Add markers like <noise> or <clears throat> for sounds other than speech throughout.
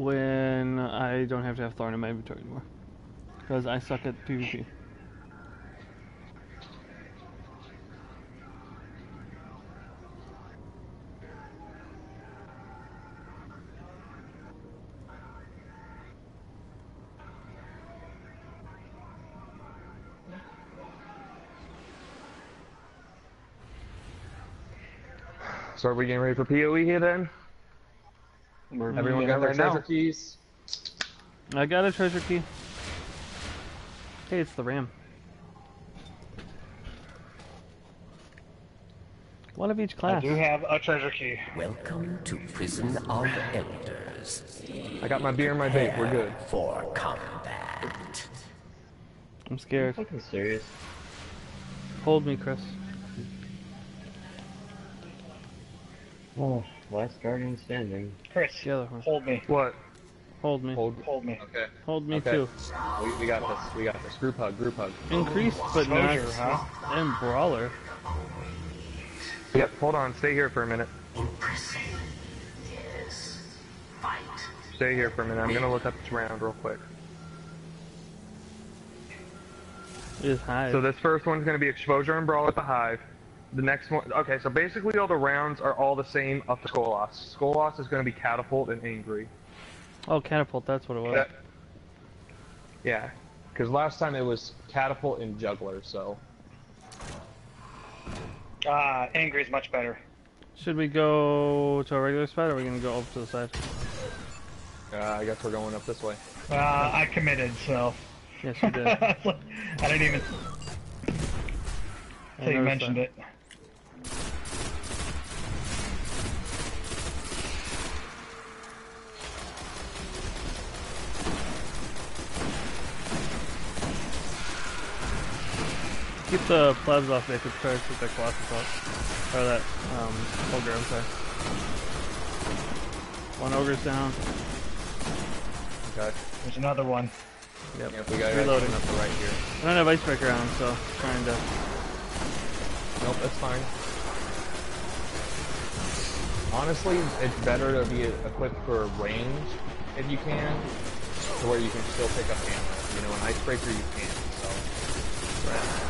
when I don't have to have Thorn in my inventory anymore. Because I suck at PvP. So are we getting ready for PoE here then? We're Everyone got their right treasure now. keys? I got a treasure key. Hey, it's the ram. One of each class. I class. do have a treasure key. Welcome to Prison of Elders. I got my beer and my vape, we're good. For combat. I'm scared. Fucking serious. Hold me, Chris. Oh, last guardian standing. Chris, The other one. hold me. What? Hold me. Hold. Hold me. Okay. Hold me Okay. too. We, we got this. We got this. Group hug. Group hug. Increased, but not. Huh? And brawler. Yep. Hold on. Stay here for a minute. Impressive. Yes. Fight. Stay here for a minute. I'm gonna look up this round real quick. Is high. So this first one's gonna be exposure and brawl at the hive. The next one. Okay. So basically all the rounds are all the same up to Skolas. Skolas is gonna be catapult and angry. oh, catapult. That's what it was. That- yeah. Because last time it was catapult and juggler. So Ah, angry is much better. Should we go to a regular spot, or are we gonna go over to the side? uh, I guess we're going up this way. Uh, I committed, so. Yes, you did. <laughs> I didn't even. I Till you mentioned that. it. Keep the plebs off. They could try to keep that colossus up, or that um, ogre. I'm sorry. One ogre's down. Okay. There's another one. Yep. Yep. We got Reloading. up the right here. I don't have icebreaker on, so trying to. Nope, that's fine. Honestly, it's better to be equipped for range if you can, to where you can still pick up ammo. You know, an icebreaker you can't. So,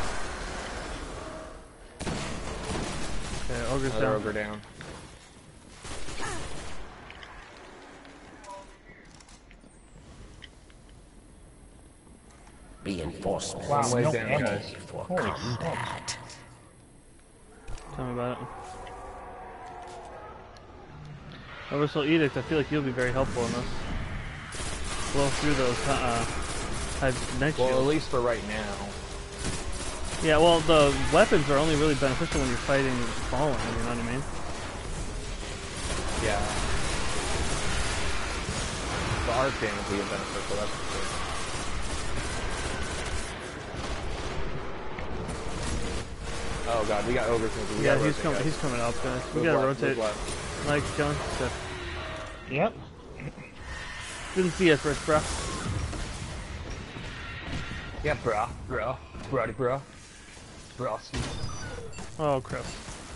Okay, ogre's another down. ogre down. Reinforcements. Wow, way no down, guys. For Holy combat. Tell me about it. Oversoul Edict, I feel like you'll be very helpful in this. Blow through those uh, hive night Well, at least for right now. Yeah, well, the weapons are only really beneficial when you're fighting fallen, you know what I mean? Yeah. The arc damage will be beneficial, that's for sure. Oh god, we got ogres moving. We yeah, gotta he's rotate, coming. guys. He's coming up, guys. We Move gotta left, rotate. move left. Like killing. Good. Yep. Didn't see us first, bro. Yeah, bro, bro, brody, bro, bro. Oh, Chris.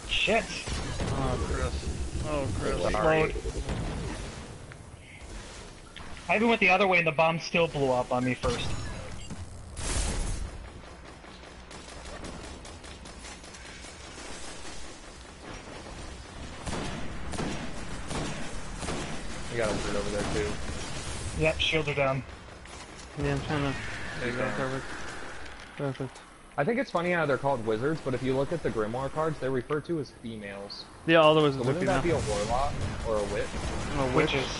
Shit. Oh, Chris. Oh, Chris. Sorry. I even went the other way and the bomb still blew up on me first. We got a bird over there too. Yep, shields are down. Yeah, I'm trying to. There you go. perfect. Perfect. I think it's funny how they're called wizards, but if you look at the grimoire cards, they're referred to as females. Yeah, all there was So was wouldn't female. that be a warlock or a witch? Witch. Witches.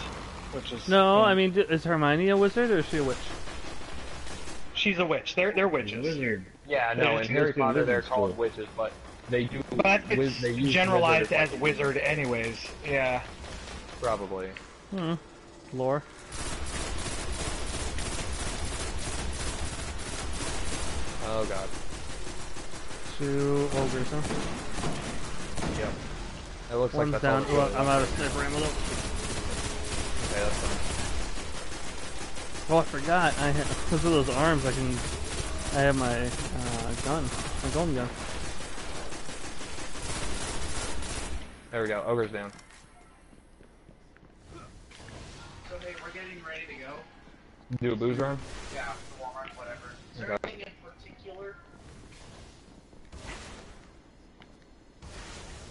Witches. No, Yeah. I mean, is Hermione a wizard or is she a witch? She's a witch. They're they're witches. Wizard. Yeah, no, no, in in It's Harry Harry Potter they're called school. witches, but they do. But wiz- it's they use generalized wizard as like wizard anyways. Yeah. Probably. Hmm. Lore. Oh god. Two ogres, huh? Yep. It looks One's like that's down. all. Well, I'm out of sniper ammo. though. Okay, that's fine. Oh, I forgot. I ha- because of those arms, I can. I have my uh, gun, my golden gun. There we go. Ogre's down. So they were getting ready to go. Do a booze run? Yeah, for Walmart, whatever. Okay.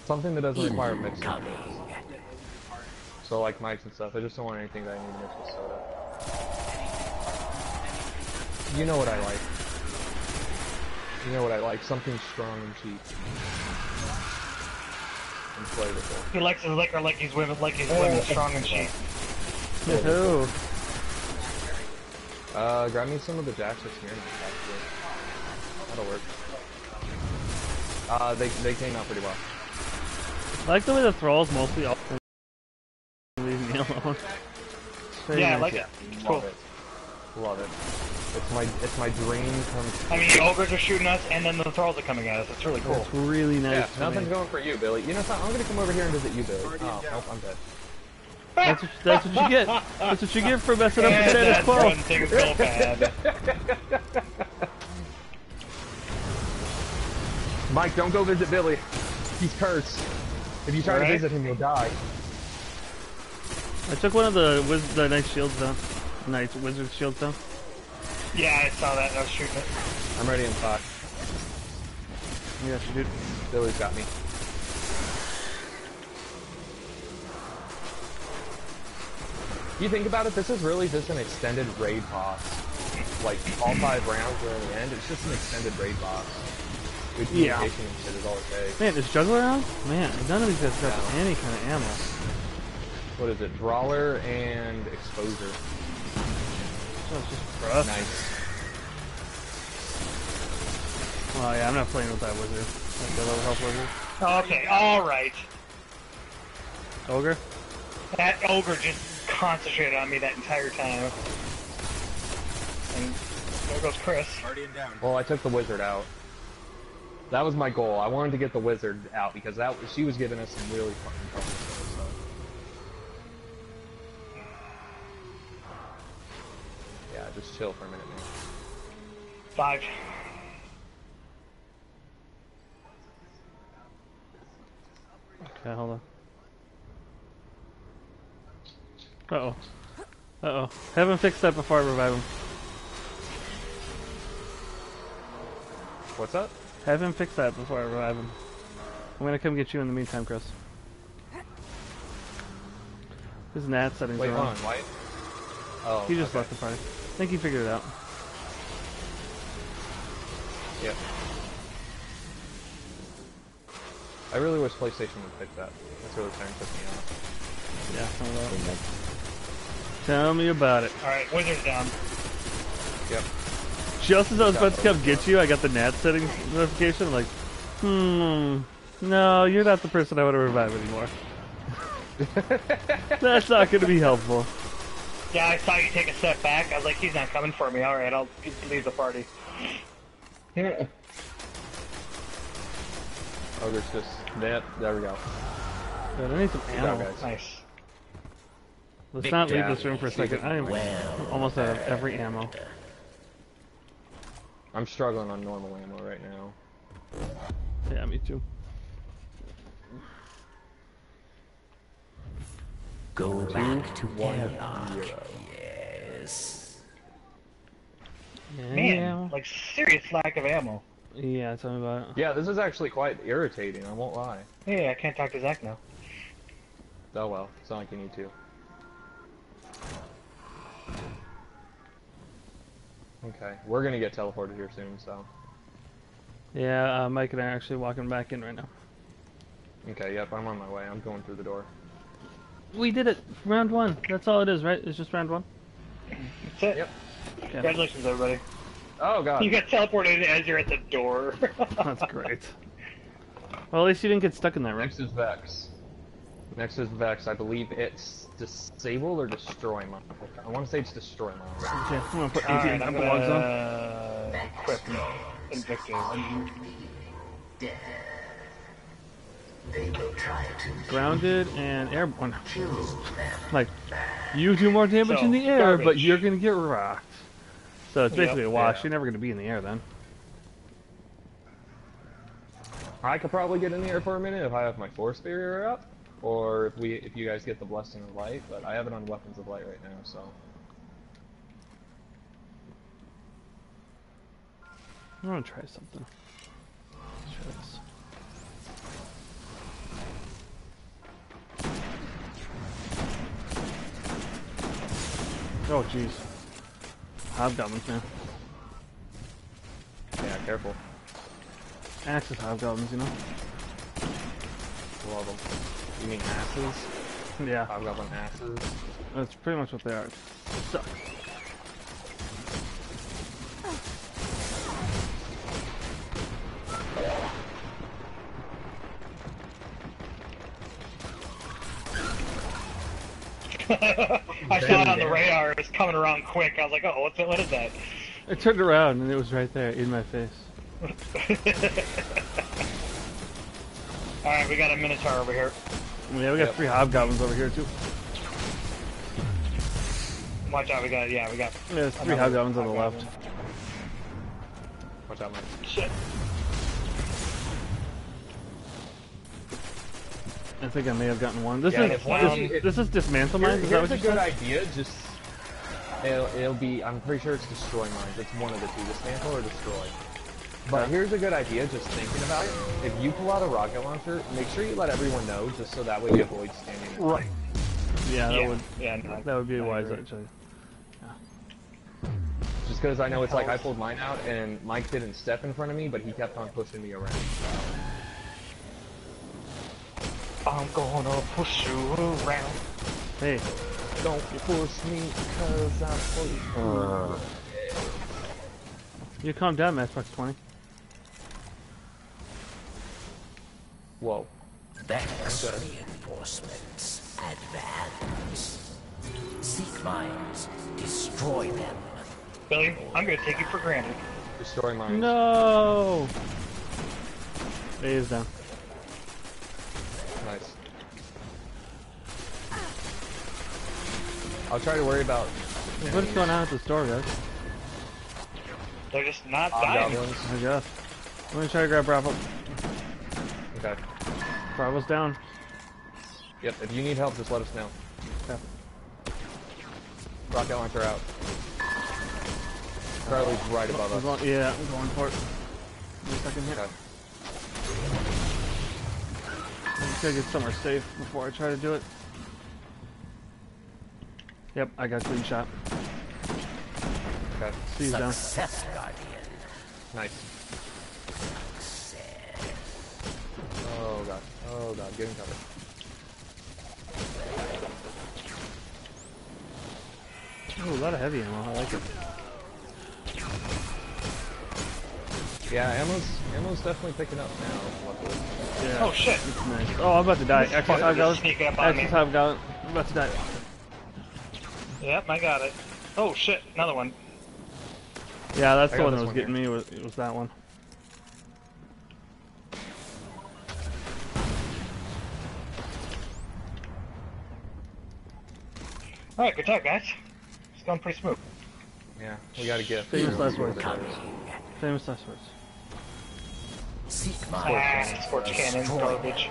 Something that doesn't require mixing. Incoming. that would be hard? So like mics and stuff. I just don't want anything that I need to mix with soda. You know what I like. You know what I like. Something strong and cheap. And flavorful. He likes his liquor like he's women, like he's women strong and cheap. Yahoo! Uh, grab me some of the Jacks or Smirnoff, actually. That'll work. Uh, they, they came out pretty well. I like the way the thralls mostly all leave me alone. <laughs> Yeah, I like it. It's cool. Love it. Love it. It's my, it's my dream come I mean, the ogres are shooting us, and then the thralls are coming at us. It's really cool. It's really nice. Yeah, nothing's me. going for you, Billy. You know something? I'm gonna come over here and visit you, Billy. Oh, nope, I'm dead. That's what, that's what you get. That's what you get for messing up the status quo. things go <laughs> bad. Mike, don't go visit Billy. He's cursed. If you try Alright. to visit him, you'll die. I took one of the wiz- the knight shields though. Knight wizard shields down. Yeah, I saw that. I was shooting it. I'm ready in five. Yeah, she did. Billy's got me. You think about it, this is really just an extended raid boss. Like, all five rounds are in the end, it's just an extended raid boss. Good Yeah. communication and shit is all it takes. Man, is juggler around? Man, none of these guys got No. any kind of ammo. What is it? Brawler and Exposure. So it's just for us. Nice. Oh yeah, I'm not playing with that wizard. Like the low health wizard. Okay, alright. Ogre? That ogre just concentrated on me that entire time. And there goes Chris. Well, I took the wizard out. That was my goal. I wanted to get the wizard out because that she was giving us some really fucking trouble. So. Yeah, just chill for a minute, man. Five. Okay, hold on. Uh oh. Uh oh. Have him fix that before I revive him. What's up? Have him fix that before I revive him. I'm gonna come get you in the meantime, Chris. His NAT settings Wait, are hold wrong. on, White. Oh, He just okay. left the party. I think he figured it out. Yep. I really wish PlayStation would fix that. That's really starting to piss me off. Yeah, tell me about it. Tell me about it. Alright, wizard's down. Yep. Just as I was about to come get you, I got the NAT settings notification. I'm Like, hmm, no, you're not the person I want to revive anymore. <laughs> That's not going to be helpful. Yeah, I saw you take a step back. I was like, he's not coming for me. Alright, I'll leave the party. Here Oh, there's just that. There we go. But I need some ammo. guys. Nice. Let's not leave this room for a second. I am Well almost out of every ammo. I'm struggling on normal ammo right now. Yeah, me too. Go back to one, airlock. zero. Yes. Man, Yeah, like serious lack of ammo. yeah, tell me about it. Yeah, this is actually quite irritating. I won't lie. Hey, I can't talk to Zach now. Oh well, it's not like you need to. Okay, we're gonna get teleported here soon, so. Yeah, uh, Mike and I are actually walking back in right now. Okay, yep, I'm on my way. I'm going through the door. We did it! Round one. That's all it is, right? It's just round one? That's it. Yep. Yeah, Congratulations, everybody. Oh god. You got teleported as you're at the door. <laughs> that's great. <laughs> Well, at least you didn't get stuck in that room. Next is Vex. Next is Vex. I believe it's disable or destroy mine. I want to say it's destroy mine. Okay, I'm gonna put 18 Alright, I'm epilogues on. gonna equip Invective. They will try to Grounded and airborne. Oh, like, you do more damage So, in the air, but you're gonna get rocked. So it's basically Yep. a wash. Yeah. You're never gonna be in the air then. I could probably get in the air for a minute if I have my force barrier up. Or if we if you guys get the blessing of light. But I have it on weapons of light right now, so I'm gonna try something. Let's try this. Oh jeez. Hobgoblins, man. yeah, careful. Axis hobgoblins, you know? Love them. You mean asses? Yeah, Hobgoblin asses. that's pretty much what they are. Suck. <laughs> I saw it on the radar. It was coming around quick. I was like, oh, what's it? What is that? I turned around and it was right there in my face. <laughs> All right, we got a Minotaur over here. Yeah, we got Yep. three hobgoblins over here too. Watch out, we got yeah, we got Yeah, there's three hobgoblins on the left. Watch out, man. shit. I think I may have gotten one. This Yeah, is if one- this, if- this is dismantle mines. Is that here's what a good said? idea. Just it'll, it'll be. I'm pretty sure it's destroy mines. It's one of the two, dismantle or destroy. But Okay. here's a good idea. Just thinking about it. If you pull out a rocket launcher, make sure you let everyone know, just so that way you avoid standing. in Right. Yeah, that yeah, would yeah, no, that would be I wise agree. actually. Just because I know it's like I pulled mine out and Mike didn't step in front of me, but he kept on pushing me around. I'm gonna push you around. Hey, Don't push me, cause I'm full. you calm down, Matchbox Twenty. Whoa. Vex reinforcements advance. Seek mines, destroy them. Billy, I'm gonna take you for granted. Destroy mines. No. A is down. Nice. I'll try to worry about What's going on at the store, guys? They're just not dying. goblins. I guess. I'm gonna try to grab Bravo. Okay. Bravo's down. Yep, if you need help, just let us know. Okay. Rocket launcher out. Charlie's uh, right above us. going, yeah, I'm going for it. Give me a second here. Okay. I'm just gotta get somewhere safe before I try to do it. Yep, I got clean shot. Okay. He's down. Success, Guardian. Nice. Oh god. Oh god. Get in cover. Ooh, a lot of heavy ammo. I like it. Yeah, ammo's ammo's definitely picking up now. Luckily. Yeah. Oh shit! It's nice. Oh, I'm about to die. Axis fucker just hobgoblin. sneaked up on me. I'm about to die. Yep, I got it. Oh shit! Another one. Yeah, that's I the one that was one getting me. Was, it was that one. All right, good job, guys. It's going pretty smooth. Yeah, we got to get a gift. Famous last words. Famous last words. Seek Ah, mines. scorch cannon, garbage.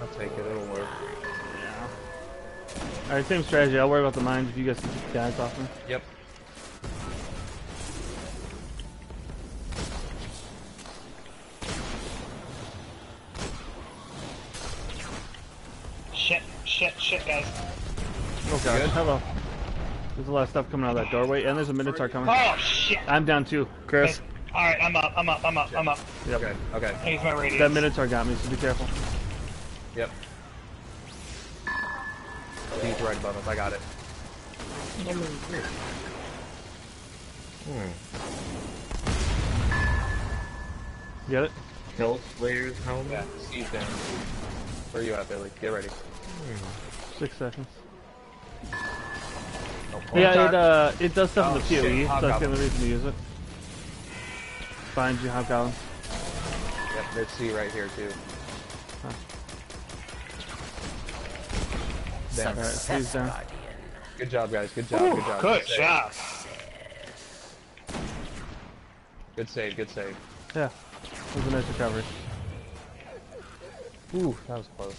I'll take it. It'll work. Yeah. Alright, same strategy. I'll worry about the mines if you guys can keep the guys off me. Yep. Good? Hello. There's a lot of stuff coming out of that doorway, and there's a Minotaur coming. Oh shit! I'm down too. Chris. All right, I'm up. I'm up. I'm up. I'm up. Yep. Okay. Okay. I use my radius. That Minotaur got me, so be careful. Yep. He's right above us. I got it. You Get it? Hell Slayer's helmet. Yeah. He's down. Where are you at, Billy? Get ready. Six seconds. Oh, Yeah, it uh, it does stuff Oh, in the shit, PoE, so that's the Hobgoblin. only reason to use it. Find you, Hobgoblin. Yep, there's C right here too. Damn. Alright, Success, he's down. Good job, guys. Good job. Good job. Good save. job. Good save. Good save. Yeah. It was a nice recovery. Ooh, that was close.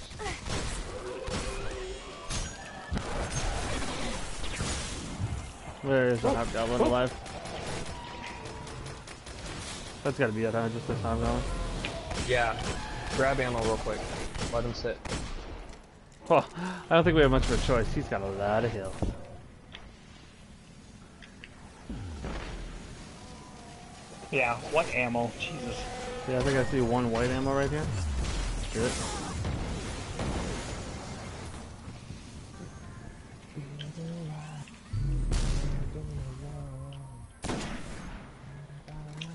Where is the hobgoblin alive? That's gotta be it, huh? Just this hobgoblin. Yeah. Grab ammo real quick. Let him sit. Oh, I don't think we have much of a choice. He's got a lot of health. Yeah, what ammo? Jesus. Yeah, I think I see one white ammo right here. Good.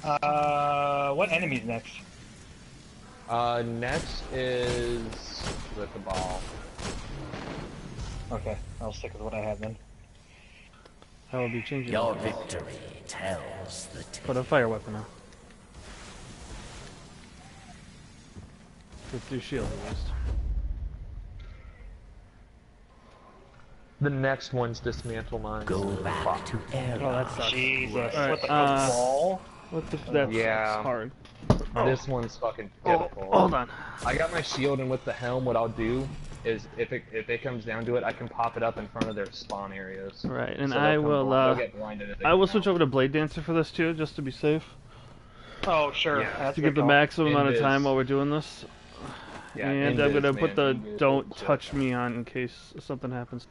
Uh, what enemy's next? Uh, next is with the Cabal. Okay, I'll stick with what I have then. I will be changing. Your it. victory tells the tale. Put a fire weapon on. Let's do shield at least. The next one's Dismantle Mines. Go back to Oh, Era. that sucks. Jesus, Alright, what the uh, wall? What the? That's Yeah. hard. This one's fucking Oh, hold on. I got my shield, and with the helm, what I'll do is, if it if it comes down to it, I can pop it up in front of their spawn areas. Right, and So I they'll come Uh, get blinded if they I will come switch out. over to Blade Dancer for this too, just to be safe. Oh, sure. Yeah, That's To give the maximum amount of Invis. time while we're doing this. Yeah, and I'm Invis, gonna put the don't touch me on in case something happens.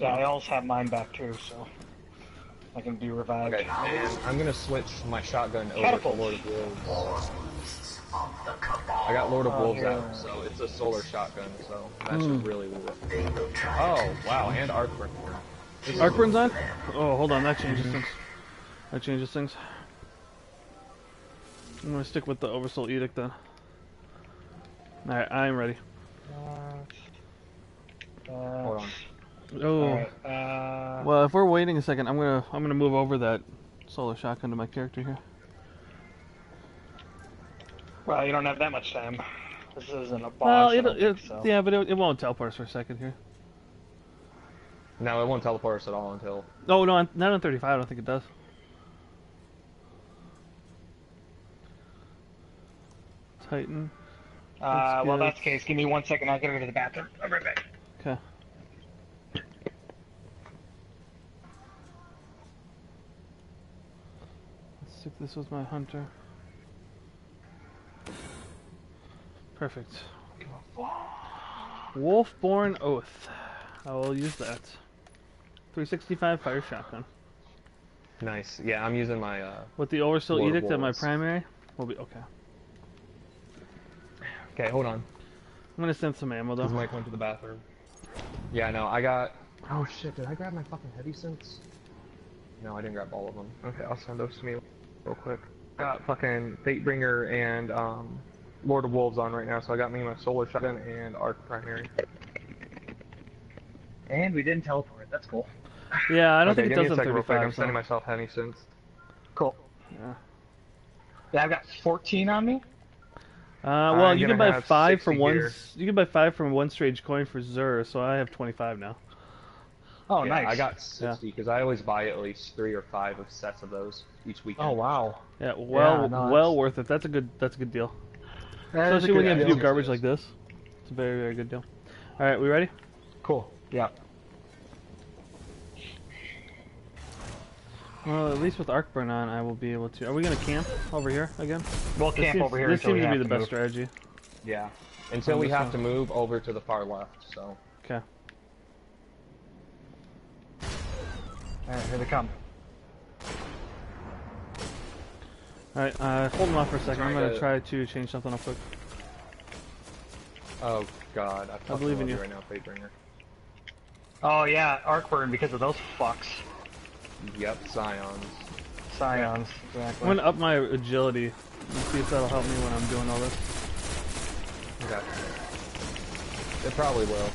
Yeah, I also have mine back too, so I can be revived. Okay, and I'm gonna switch my shotgun over Catapult. to Lord of Wolves. I got Lord of Oh, Wolves yeah. out, so it's a solar shotgun, so that Hmm. should really work. Oh, wow, and arc burn. Arcburn's on? Oh, hold on, that changes things. That changes things. I'm gonna stick with the Oversoul Edict then. Alright, I'm ready. Uh, Hold on. Oh. alright, uh, Well, if we're waiting a second, I'm gonna I'm gonna move over that solar shotgun to my character here. well, you don't have that much time. This isn't a boss. Well, it, don't it, think so. yeah, but it, it won't teleport us for a second here. No, it won't teleport us at all until. Oh no, not on 35. I don't think it does. Titan. Uh, well, that's the case. Give me one second. I'll get over to the bathroom. I'll be right back. Okay. Let's this was my hunter. Perfect. Wolfborn Oath. I will use that. 365 fire shotgun. Nice. Yeah, I'm using my. uh With the Oversoul Edict at my Wolves. primary, will be okay. Okay, hold on. I'm gonna send some ammo This though. Mike went to the bathroom. Yeah, no, I got. Oh shit! Did I grab my fucking heavy sense? No, I didn't grab all of them. Okay, I'll send those to me real quick. Got fucking Fatebringer and um, Lord of Wolves on right now, so I got me my Solar Shotgun and Arc Primary. And we didn't teleport. That's cool. Yeah, I don't okay, think it does a real quick. 35. I'm sending myself heavy sense. Cool. Yeah. Yeah, I've got 14 on me. Uh, well, I'm you can buy five from one. here. You can buy five from one strange coin for Xur, so I have 25 now. Oh, yeah, nice. I got 60 because I always buy at least three or five of sets of those each weekend. Oh wow. Yeah, well, Yeah, no, well worth it. That's a good. That's a good deal. That is a Especially when you have to do garbage like this. It's a very, very good deal. All right, we ready? Cool. Yeah. Well, at least with Arcburn on, I will be able to. Are we gonna camp over here again? We'll This camp seems, over here This until we seems to be have the best move. strategy. Yeah. Until we have one. to move over to the far left, so. Okay. Alright, here they come. All right, uh, hold them off for a second. I'm gonna to- try to change something up quick. Oh god, I, fucking believe in you. right now, Fatebringer. Oh yeah, Arcburn because of those fucks. Yep, Scions. Scions. exactly. I'm gonna up my agility and see if that'll help me when I'm doing all this. Okay. It probably will.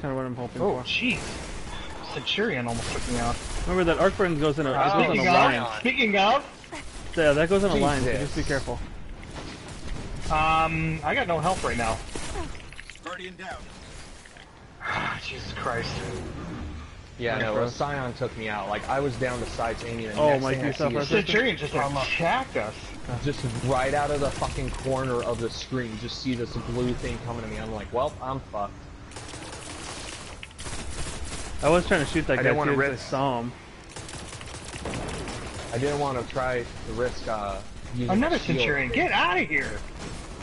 Kind of what I'm hoping Oh for. jeez. Centurion almost took me out. Remember that Arcburn goes in a, it goes in speaking a of, line. speaking of, Yeah, that goes in a line, so just be careful. um, I got no help right now. Guardian down. Ah, Jesus Christ. Yeah, no, bro. a Scion took me out. Like, I was down the sides aiming, and Oh, next Mike, thing I you see suffer is Centurion just attacked us. just right out of the fucking corner of the screen, just see this blue thing coming to me. I'm like, well, I'm fucked. I was trying to shoot that I guy didn't wanna too 'cause I risk- saw him. I didn't want to try to risk uh, Another a shield. Centurion, get out of here!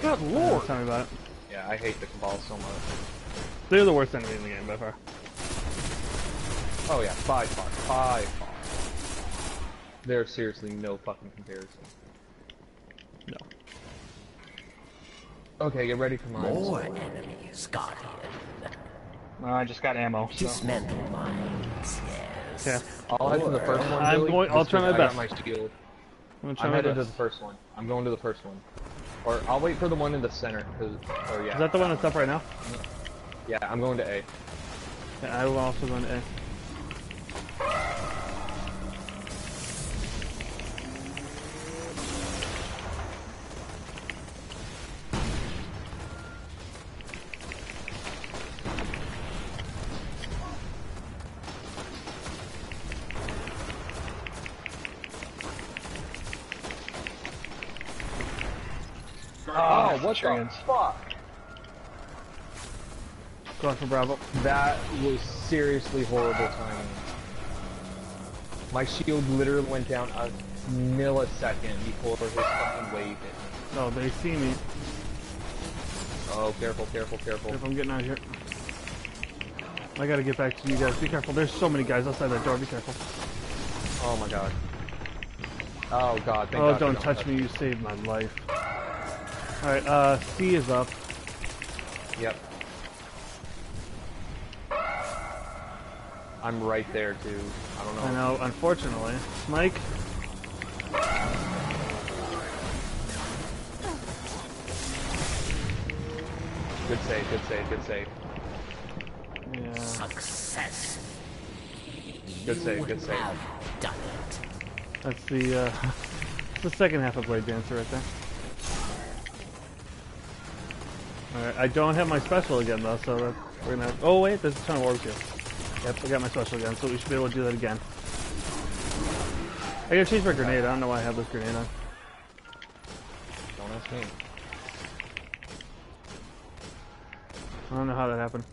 Good Oh, lord! tell me about it. Yeah, I hate the Cabal so much. They're the worst enemy in the game by far. Oh yeah, by far, by far. There's seriously no fucking comparison. No. Okay, get ready for mine. More enemies, Guardian. No, I just got ammo. So. Dismantle mines, yes. Yeah. I'll head to the first one. I'm Billy, going- I'll just try 'cause my I best. got my shield. I'm gonna try I'm my headed to the first one. I'm going to the first one. Or I'll wait for the one in the center. Cause, or yeah. Is that the one that's up right now? Yeah, I'm going to A. Yeah, I will also go into A. Oh, oh, what Centurions. the fuck? Going for Bravo. That was seriously horrible timing. My shield literally went down a millisecond before his fucking wave hit me. No, they see me. Oh, careful, careful, careful. If I'm getting out of here. I gotta get back to you guys. Be careful. There's so many guys outside that door. Be careful. Oh my god. Oh god, thank oh, god. you don't touch me. You saved my life. Alright, uh, C is up. Yep. I'm right there too. I don't know. I know, unfortunately. Mike? Good save, good save, good save. Yeah. Success. Good You save, good save. done it. That's the, uh, <laughs> the second half of Blade Dancer right there. I don't have my special again though, so that we're gonna have, oh wait, there's a ton of orbs here. Yep, I got my special again, so we should be able to do that again. I gotta change my grenade, I don't know why I have this grenade on. Don't ask me. I don't know how that happened.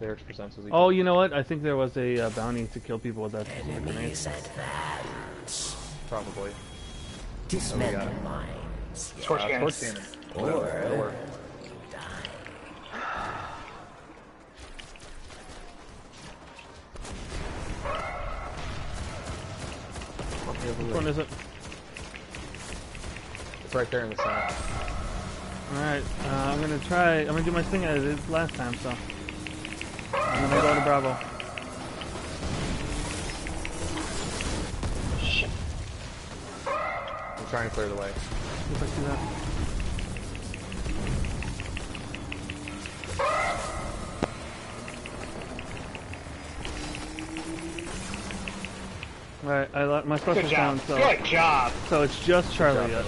There's presents as Oh, you know what? I think there was a uh, bounty to kill people with that grenade. Probably. Dismantle it. mines, yes. Torch Uh, cannon. scorch cannon. That'll- that'll. Which one is it? It's right there in the center. Alright, uh, I'm gonna try, I'm gonna do my thing as I did last time, so. I'm gonna go to Bravo. Shit. I'm trying to clear the way. If I see that. Alright, I let my Good special's down, job. so Good job. so it's just Charlie yet.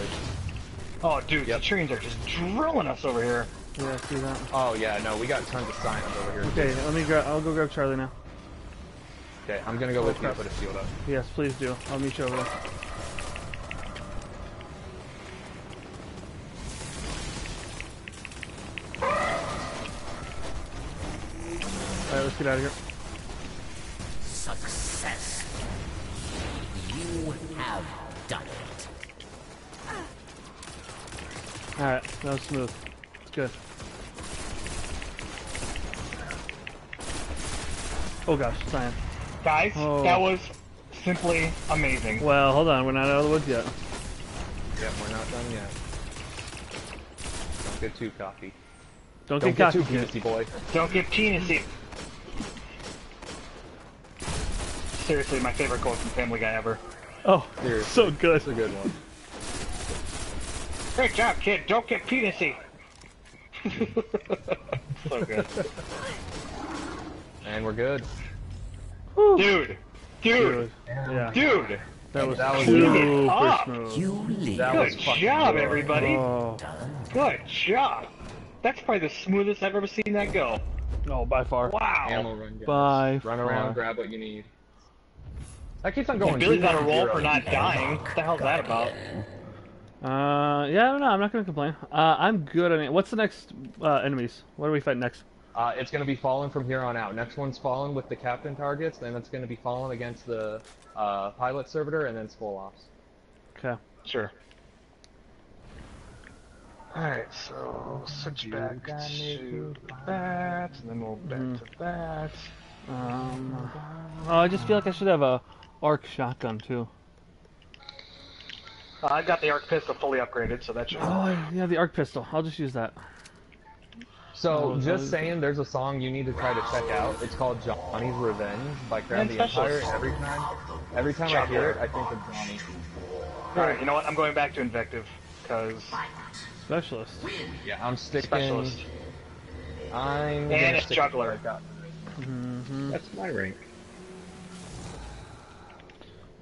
Oh, dude, Yep. trains are just drilling us over here. Yeah, see that. Oh yeah, no, we got tons of Scions over here. Okay, let me grab. I'll go grab Charlie now. Okay, I'm gonna go with you. crap. Put a shield up. Yes, please do. I'll meet you over there. Alright, let's get out of here. Success. You have done it. Alright, that was smooth. It's good. Oh gosh, Scion. Guys, Oh. that was simply amazing. Well, hold on, we're not out of the woods yet. Yep, we're not done yet. Don't get too cocky. Don't, Don't get get cocky, too kid. penisy, boy. Don't get penisy. Seriously, my favorite quote from Family Guy ever. Oh, Seriously. so good. That's a good one. Great job, kid. Don't get penisy. <laughs> so good. And we're good. Dude. Dude. Dude. Yeah, Dude. that was That was super up. smooth. You leave. That Good was job, good. everybody. Oh, Good job. That's probably the smoothest I've ever seen that go. Oh, by far. Wow. Ammo run, guys. By Run far. around, grab what you need. That keeps on going. Billy's two, on a roll for not dying. What the hell's that about? Uh, yeah, I don't know. I'm not gonna complain. Uh, I'm good on it. What's the next uh, enemies? What do we fight next? Uh, it's going to be Fallen from here on out. Next one's Fallen with the captain targets, then it's going to be Fallen against the uh, pilot servitor, and then Skolas. Okay. Sure. Alright, so switch back to that, and then we'll back Mhm. to that. Um, oh, I just feel like I should have a arc shotgun too. Uh, I got the arc pistol fully upgraded, so that should. Oh, yeah, the arc pistol. I'll just use that. So, Oh, just those- saying, there's a song you need to try to check out. It's called Johnny's Revenge by Crown Man, the Empire. Every time, every time I hear it, I think of Johnny. Alright, you know what? I'm going back to Invective, because Specialist. Yeah, I'm sticking. Specialist. I'm. gonna And it's stick Juggler. I got. Mm-hmm. That's my rank.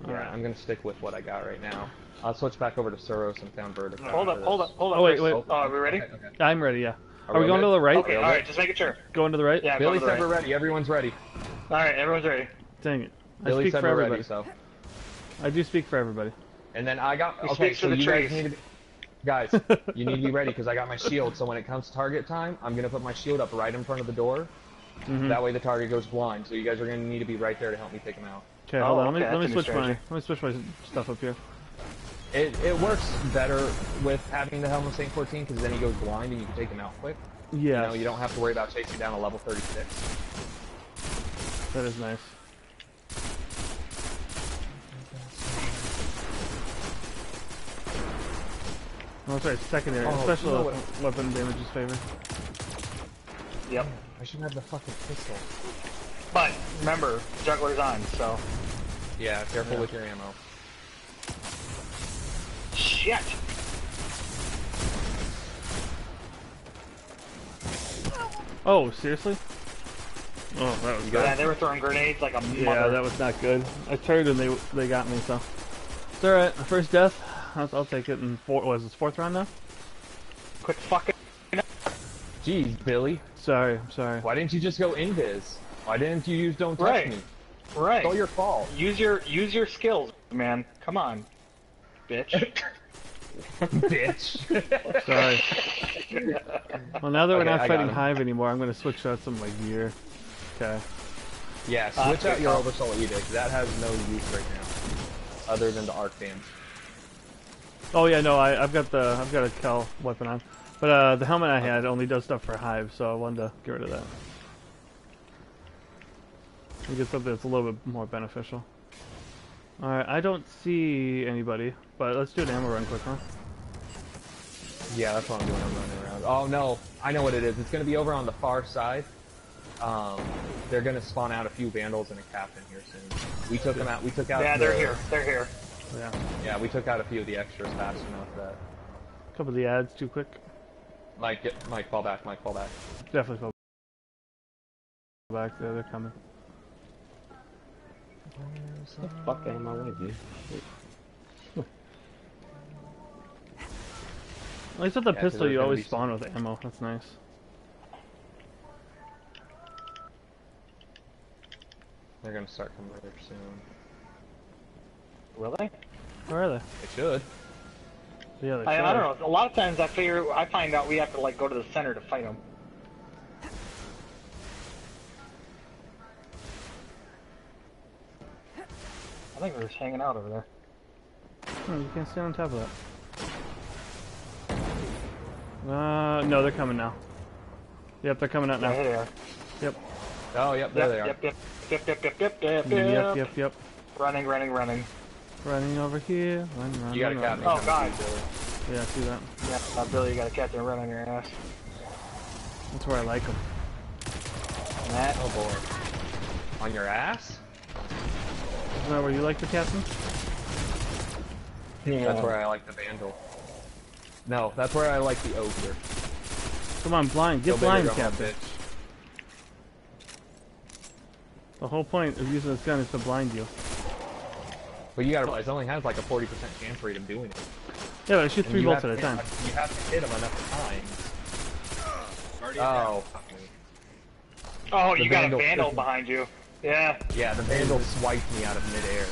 Yeah, I'm gonna stick with what I got right now. I'll switch back over to Suros and found vertical. Hold up, hold up, hold up. Oh, wait, wait. Oh, are we ready? Okay, okay. I'm ready. Yeah. Are Are we we going good? to the right? Okay, Okay. alright, just making sure. Going to the right? Yeah, Billy go said the we're right. ready. Everyone's ready. Alright, everyone's ready. Dang it. I Billy speak said for we're everybody. ready. So, I do speak for everybody. and then I got. He Okay, so for the you guys need to be. Guys, <laughs> you need to be ready because I got my shield. So when it comes to target time, I'm gonna put my shield up right in front of the door. Mhm. That way the target goes blind. So you guys are gonna need to be right there to help me take him out. Okay, Oh, hold on. Let me okay, let me switch my let me switch my stuff up here. It, it works better with having the helm of Saint 14 because then he goes blind and you can take him out quick. Yeah, You know, you don't have to worry about chasing down a level 36. that is nice. Oh, sorry, secondary. Oh, Special weapon damage is favored. Yep. I should have the fucking pistol. But, remember, Juggler's on, so. Yeah, careful with your ammo. Shit! Oh, seriously? Oh, that was good. Yeah, bad. they were throwing grenades like a mother. Yeah, that was not good. I turned and they they got me, so it's all right. First death, I'll, I'll take it. In four, was this fourth round now? Quit fucking. Jeez, Billy. Sorry, I'm sorry. Why didn't you just go invis? Why didn't you use don't touch Right. me? Right. It's all your fault. Use your use your skills, man. Come on, bitch. <laughs> Bitch. <laughs> Sorry. Well, now that we're not I fighting. Hive anymore, I'm gonna switch out some like gear. Okay. yeah, Uh, switch out your okay. Oversoul Edict. That has no use right now. Other than the arc dams. Oh yeah, no, I, I've got the I've got a Kel weapon on, but uh, the helmet I had only does stuff for Hive, so I wanted to get rid of that. And get something that's a little bit more beneficial. All right, I don't see anybody, but let's do an ammo run quick, huh? Yeah, that's what I'm doing. I'm running around. Oh no, I know what it is. It's gonna be over on the far side. Um, they're gonna spawn out a few vandals and a captain here soon. We took them out. We took out. yeah, they're here. They're here. Yeah. Yeah, we took out a few of the extras fast enough that. A couple of the ads too quick. Mike, get, Mike, fall back. Mike, fall back. Definitely fall back. There, they're coming. Fuck out of my way, dude. At least with the Yeah, 'cause pistol, you always spawn with ammo. That's nice. They're gonna start coming over soon. Will they? Where are they? They should. Yeah, they I, I don't know. A lot of times I figure I find out we have to like go to the center to fight them. I think they're just hanging out over there. Hmm, you can't stand on top of that. Uh, no, they're coming now. Yep, they're coming out Yeah, now. here they are. Yep. Oh, yep, there Yep, they are. yep, yep, yep, yep, yep, yep, yep, Yep, yep, yep. Running, running, running. Running over here. Run, run, You got a run, captain. run. Oh, God. Yeah, I see that. Yeah, uh, Billy, you got a captain run on your ass. That's where I like them. And that, Oh boy. On your ass? Isn't that where you like the captain? That's where I like the vandal. No, that's where I like the ogre. Come on, blind. Get big or blind, go captain. bitch. The whole point of using this gun is to blind you. But you gotta realize, it only has like a 40% chance rate of doing it. Yeah, but I shoot three bolts at a time. hit- You have to hit him enough times. Oh, fuck me. Oh, The you got a vandal vandal freaking- behind you. Yeah. Yeah, the vandal swiped me out of midair.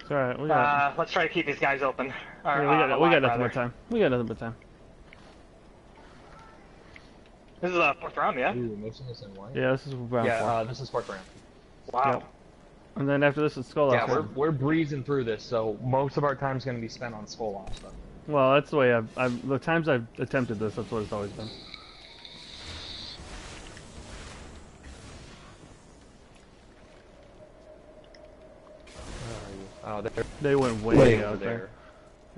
It's alright, we got, Uh, let's try to keep these guys open. Or, yeah, we uh, got, we alive, got nothing rather. but time. We got nothing but time. This is a fourth round, yeah? Ooh, motionless and white. Yeah, this is round Yeah, four. uh, this is fourth round. Wow. Yep. and then after this, it's Skull Yeah, Off. we're we're breezing through this, so most of our time's gonna be spent on Skolas stuff. Well, that's the way I've, I've. The times I've attempted this, that's what it's always been. Oh, they're They went way, way out there.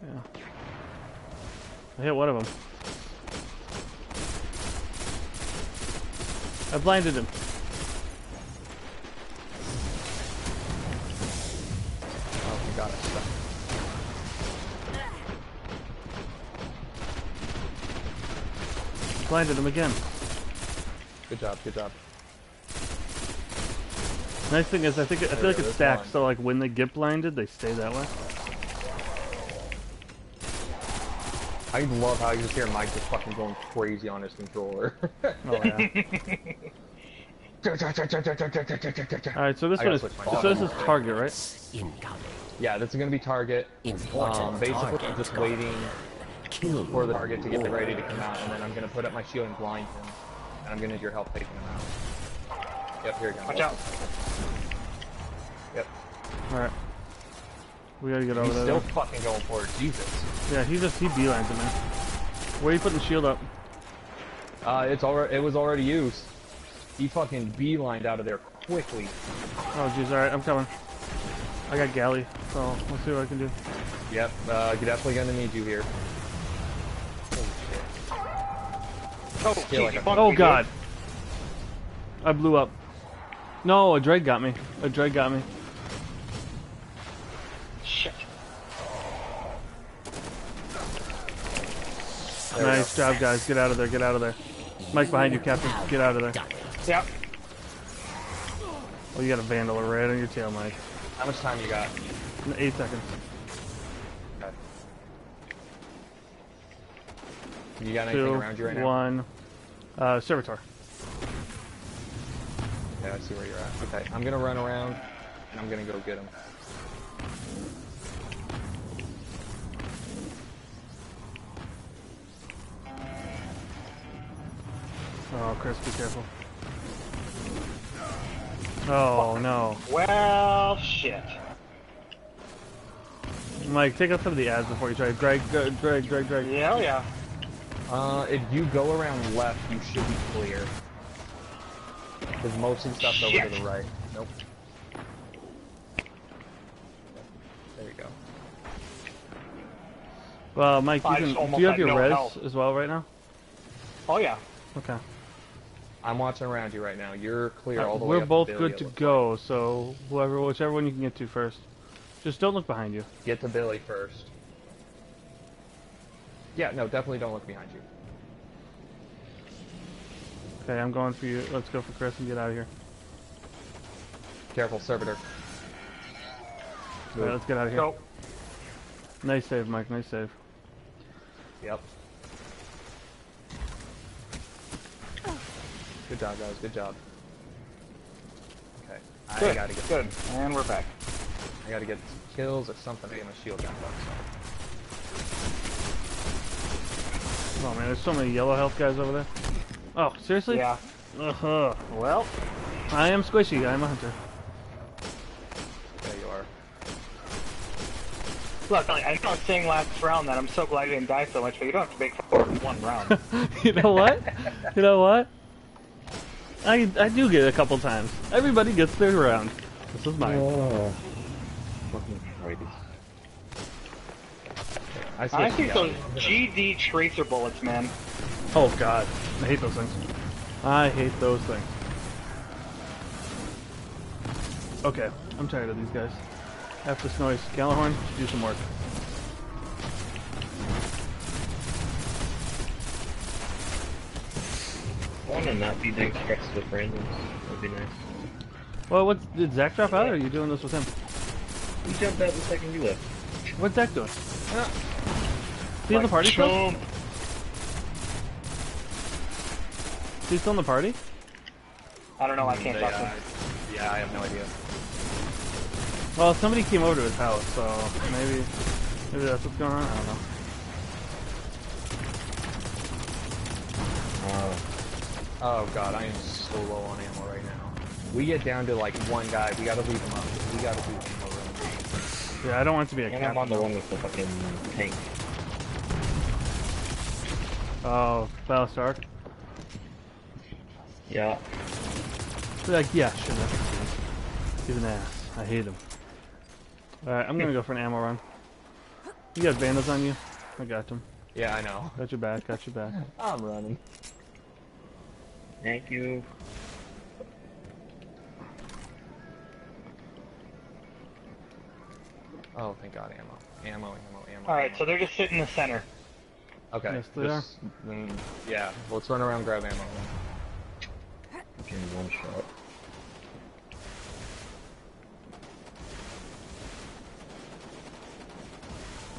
there. Yeah. I hit one of them. I blinded him. Oh, you got it. Blinded him again. Good job, good job. Nice thing is, I think it, I feel like it stacks. So like when they get blinded, they stay that way. I love how you just hear Mike just fucking going crazy on his controller. <laughs> Oh yeah. <laughs> All right, so this I one is so this is target, right? Incoming. yeah, this is gonna be target. Important Um, basically, target I'm just waiting Kill. for the target to get ready to come out, and then I'm gonna put up my shield and blind him, and I'm gonna need your help taking him out. Yep, here you go. Watch out. Yep. All right. We gotta get over He's there. still though. fucking going for it. Jesus. Yeah, he just he beelines it, man. Where are you putting the shield up? Uh, it's already. It was already used. He fucking beelined out of there quickly. Oh jeez, all right, I'm coming. I got galley, so let's see what I can do. Yep. Uh, you're definitely gonna need you here. Holy shit. Oh, geez, like you a- bumped Oh me, god. I blew up. No, a dread got me. A dread got me. Shit. There nice job, guys. Get out of there. Get out of there. Mike behind you, Captain. Get out of there. Done it. Yep. Oh, you got a vandal right on your tail, Mike. How much time you got? Eight seconds. Okay. You got anything Two, around you right now? one. Uh, servitor. Yeah, I see where you're at. Okay, I'm gonna run around, and I'm gonna go get him. Oh, Chris, be careful. Oh no, Well, shit. Mike, take out some of the ads before you try. Drag, drag, drag, drag, drag. Yeah, oh yeah. Uh, if you go around left, you should be clear. Because most of the stuff's over to the right. Nope. There you go. Well, Mike, you can. Do you have your no res health. as well right now? Oh yeah. Okay. I'm watching around you right now. You're clear all the way Uh, We're up both Billy, good to looks go, so whoever, whichever one you can get to first. Just don't look behind you. Get to Billy first. Yeah, no, definitely don't look behind you. Okay, I'm going for you. Let's go for Chris and get out of here. Careful, servitor. Alright, let's get out of here. Go. Nice save, Mike. Nice save. Yep. Good job, guys. Good job. Okay. I Good. gotta get Good. And we're back. I gotta get some kills or something to get my shield back up. Oh man, there's so many yellow health guys over there. Oh, seriously? Yeah. Ugh. Well, I am squishy. I am a hunter. There you are. look, I I know I was saying last round that I'm so glad I didn't die so much, but you don't have to make for one round. <laughs> you know what? you know what? I I do get it a couple times. Everybody gets their round. This is mine. Oh. Fucking crazy. I see I a think those GD tracer bullets, man. Oh god, I hate those things. I hate those things. Okay, I'm tired of these guys. After this noise, Gjallarhorn, do some work. I want to not be doing stress with randoms. That'd be nice. Well, what did Zach drop out, or are you doing this with him? He jumped out the second you left. What's Zach doing? Ah. He in the party still? Is he still in the party? I don't know. I can't They, talk to uh, him. yeah, I have no idea. Well, somebody came over to his house, so maybe maybe that's what's going on. I don't know. Uh, Oh god, I am so low on ammo right now. We get down to like one guy, we gotta leave him up. We gotta do ammo room. Yeah, I don't want it to be a and I'm on the one with the fucking tank. Oh, Battlestar. Yeah. Be like, yeah, sure, that's cool. He's an ass. I hate him. Alright, I'm gonna go for an ammo run. You got vandals on you? I got them. Yeah, I know. Got your back, got your back. <laughs> I'm running. Thank you. Oh, thank god, ammo. Ammo, ammo, ammo. All right, so they're just sitting in the center. Okay. Yes, they just, Then, mm, yeah, let's run around grab ammo then. Okay, one shot.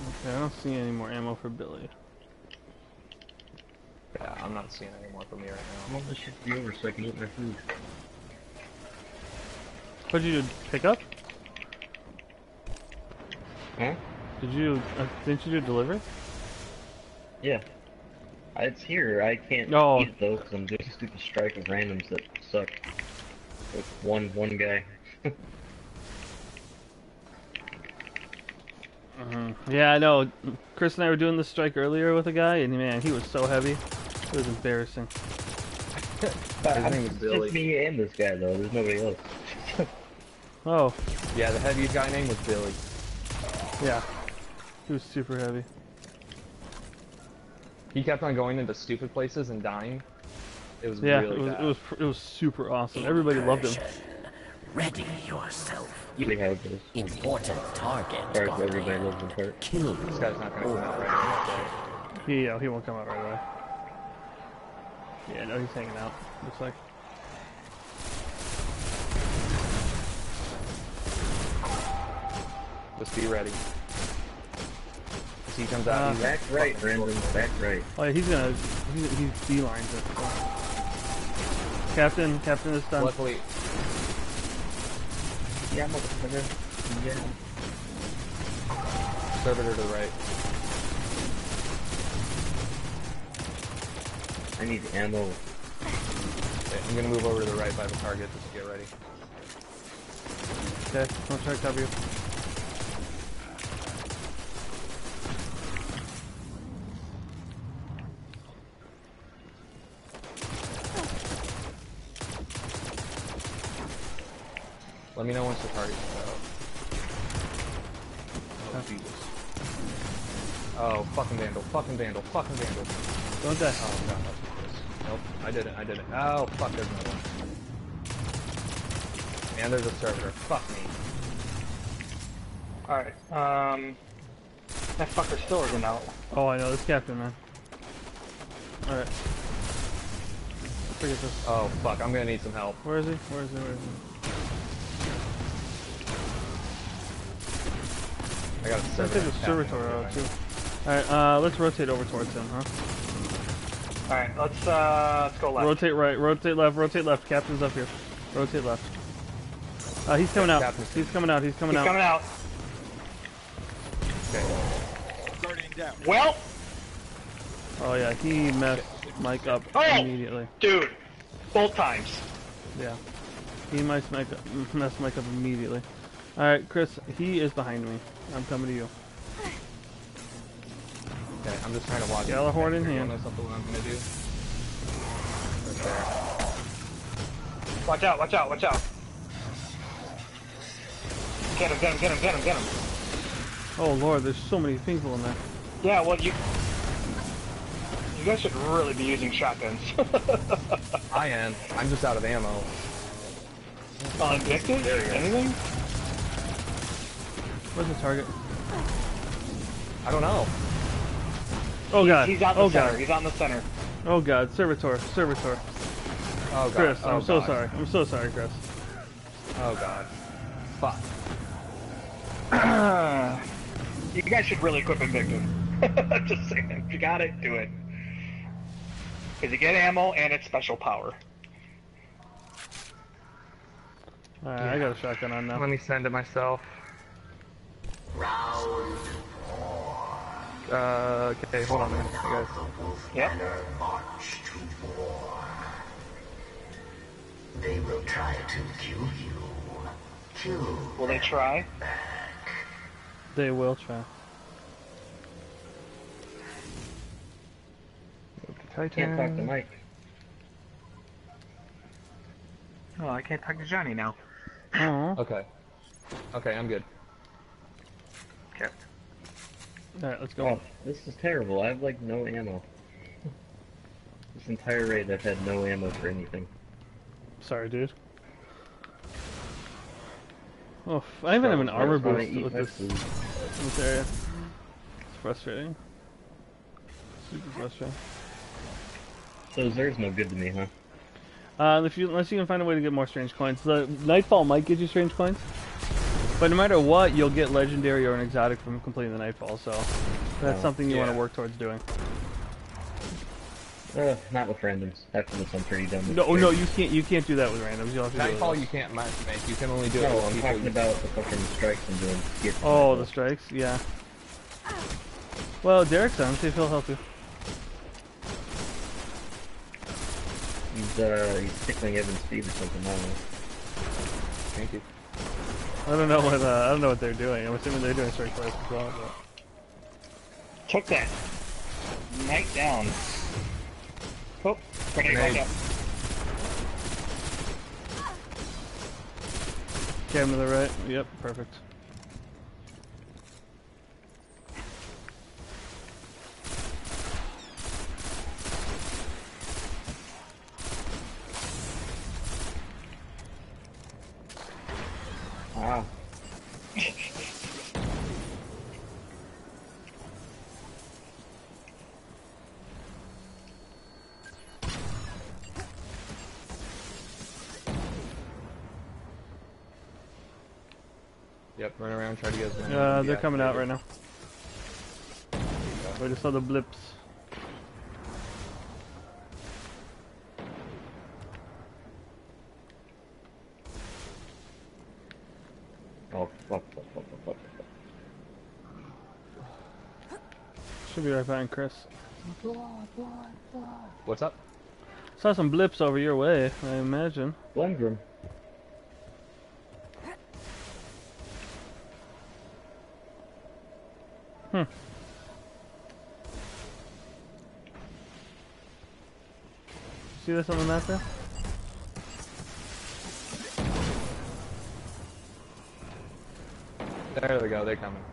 Okay, I don't see any more ammo for Billy. Yeah, I'm not seeing any more from me right I now. want this shit to be over so I can eat my food. What did you pick up? Huh? Did you, uh, didn't you do delivery? Yeah. It's here. I can't Oh. eat it though because I'm doing a stupid strike of randoms that suck. With one one guy. <laughs> Uh-huh. Yeah, I know. Chris and I were doing this strike earlier with a guy, and man, he was so heavy. It was embarrassing. But His name is it's Billy. just me and this guy though. There's nobody else. <laughs> Oh, Yeah, the heavy guy name was Billy. yeah. He was super heavy. He kept on going into stupid places and dying. It was Yeah, really it was, bad. it was it was super awesome. Everybody loved him. Incursion. Ready yourself. Usually how it goes. Important target. As far as gone everybody down. lives in part. Kill. This guy's not gonna come out right He yeah, he won't come out right away. Yeah, no, he's hanging out. Looks like. away. Just be ready. As he comes out, Uh, he's Back right, Brandon. Back right. Oh, yeah, he's gonna he's he's beelines it. so. Captain, Captain is done. luckily. Yeah, motherfucker. Yeah. Servitor to the right. I need ammo. Okay, I'm gonna move over to the right by the target just to get ready. Okay, I'll try to cover you. Let me know once the target's out. Oh, Okay. Jesus. Oh, fucking vandal, fucking vandal, fucking vandal. Don't die. Oh, god, that's what. Nope, I did it, I did it. Oh, fuck, there's another one. And there's a servitor. Fuck me. All right. Um, that fucker still isn't out. Oh, I know this captain, man. All right. Forget this. Oh, fuck, I'm gonna need some help. Where is he? Where is he? Where is he? I got a I think servitor. the tapping servitor out there. too. Alright, uh, let's rotate over towards him, huh? All right. Let's uh, let's go left. Rotate right, rotate left, rotate left. Captain's up here. Rotate left. Uh, he's coming out. Captain's He's coming out. He's coming He's out. He's coming out. Okay. Well, Oh yeah, he messed Mike up Oh! immediately. dude, both times. Yeah, he messed Mike up, messed Mike up immediately. All right, Chris, he is behind me. I'm coming to you. Okay, I'm just trying to watch. Gjallarhorn in You hand. know something what I'm gonna do? Right. Watch out! Watch out! Watch out! Get him! Get him! Get him! Get him! Get him! Oh lord, there's so many people in there. Yeah. Well, you you guys should really be using shotguns. <laughs> I am. I'm just out of ammo. On Invective? Anything? Where's the target? I don't know. Oh god. He's out the oh center. god. He's on the center. Oh god. Servitor. Servitor. Oh god. Chris, oh, I'm so sorry. I'm so sorry, Chris. Oh god. Fuck. <clears throat> you guys should really equip Invective. <laughs> I'm just saying. If you got it, do it. Because you get ammo and it's special power. Alright, I got a shotgun on now. Let me send it myself. Round Uh, okay, hold on a minute, guys. Yep. march to war. They will try to kill you. Kill Will they try? They will try. Titan. Can't talk to Mike. Oh, I can't talk to Johnny now. Okay. Okay, I'm good. Okay. Alright, let's go. Oh, this is terrible. I have like no ammo. This entire raid I've had no ammo for anything. Sorry, dude. Oh, I even have an armor boost eat with this, food. this area. It's frustrating. Super frustrating. So Xur's no good to me, huh? Uh, if you, unless you can find a way to get more strange coins. The Nightfall might get you strange coins, but no matter what, you'll get legendary or an exotic from completing the Nightfall. So that's Oh, something you want to work towards doing. Uh, not with randoms. After this, I'm pretty done. with No, Zerg. no, you can't. You can't do that with randoms. You'll have to do it with Nightfall us. you can't match make. You can only do it No, I'm people. talking about the fucking strikes I'm doing. Get Oh, my the strikes. Yeah. Well, Derek's on. See if he'll help you. He's uh, he's tickling Evan Speed or something. I don't know. Thank you. I don't know what. Uh, I don't know what they're doing. I'm assuming they're doing strike twice as well. But... Took that. Knight down. Oh, grenade Grenade. going. Cam to the right. Yep, perfect. Ah, Yep, run around, try to get as many. Uh, they're you coming out right now. We just saw the blips. Oh fuck, fuck, fuck, fuck, fuck. fuck. Should be right behind Chris. What's up? Saw some blips over your way, I imagine. Blendrum. Hmm. See this on the map there? There they go, they're coming.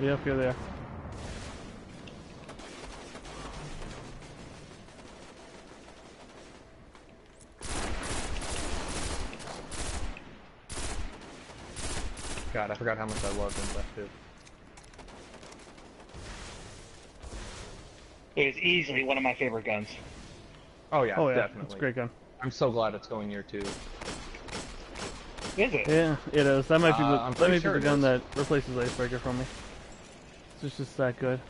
Yep, here they are. God, I forgot how much I loved them left too. It is easily one of my favorite guns. Oh yeah, oh yeah, definitely. it's a great gun. I'm so glad it's going here too. Is it? Yeah, it is. That might be Uh, the, that might sure be it the gun is. that replaces Icebreaker for me. It's just that good.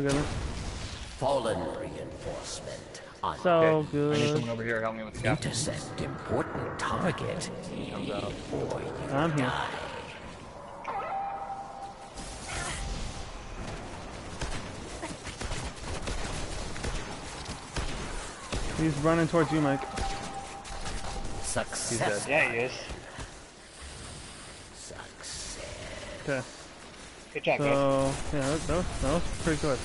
Oh goodness. fallen reinforcement. On So Okay, I need good. someone over here to help me with the captain. intercept important target before you I'm here. die. He's running towards you, Mike. Success. Yeah, he is. Success. Okay. Good job, guys. So yeah, that, that was that was pretty good.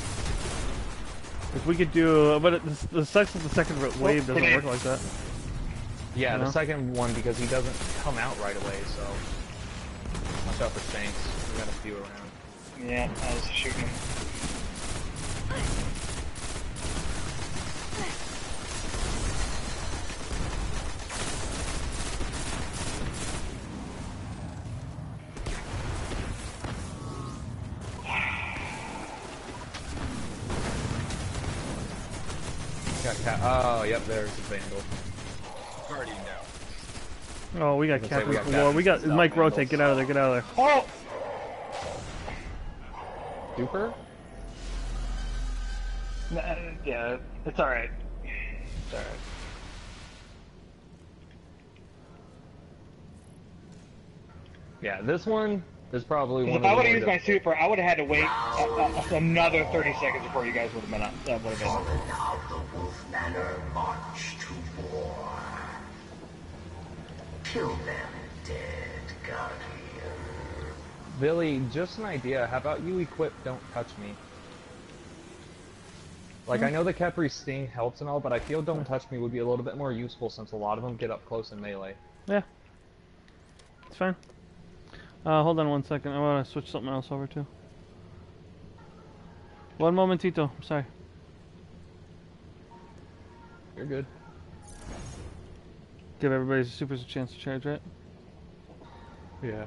If we could do, but it, the, the sucks that the second oh, wave doesn't grenade. work like that. Yeah, No? the second one because he doesn't come out right away, so watch out for Shanks. We got a few around. Yeah, I was shooting Got cat. Oh, yep. There's a vandal. Guardian down. Oh, we got was gonna we got galore. We got Mike stop rotate. Get out of there. Get out of there. Oh! Duper? Nah, yeah, it's alright. It's alright. Yeah, this one is probably one If of I would have used my super, I would have had to wait uh, uh, another 30 seconds before you guys would have been up. That would have been. Now the Wolf Manor march to war. Kill them, dead Guardian. Billy, just an idea. How about you equip Don't Touch Me? Like, I know the Khepri's Sting helps and all, but I feel Don't Touch Me would be a little bit more useful since a lot of them get up close in melee. Yeah. It's fine. Uh, hold on one second. I want to switch something else over too. One momentito. I'm sorry. You're good. Give everybody's supers a chance to charge, right? Yeah.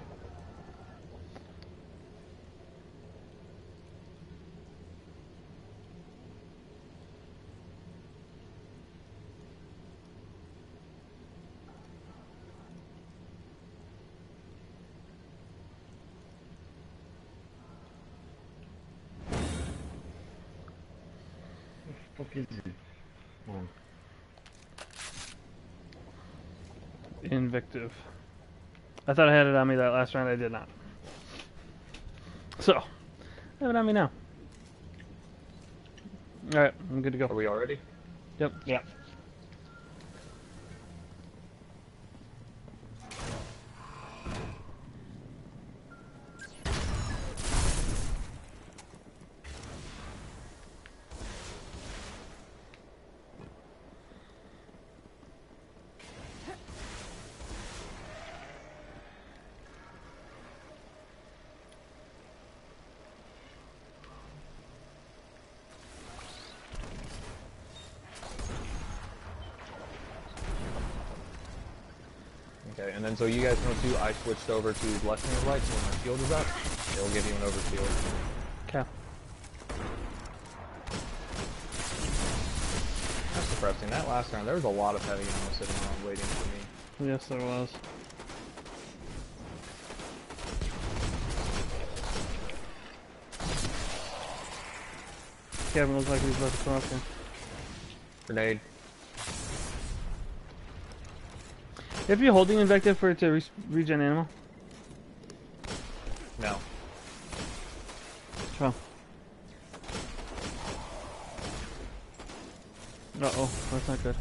Is it? Invective. I thought I had it on me that last round. I did not. So, I have it on me now. All right, I'm good to go. Are we all ready? Yep. Yeah. Okay, and then so you guys know too, I switched over to Blessing of Light, so when my shield is up, it'll give you an overshield. Okay. That's depressing. That last round, there was a lot of heavy ammo sitting around waiting for me. Yes, there was. Kevin looks like he's about to come up here. Grenade. If you're holding invective for it to re regen animal, No. oh. Uh oh, that's not good.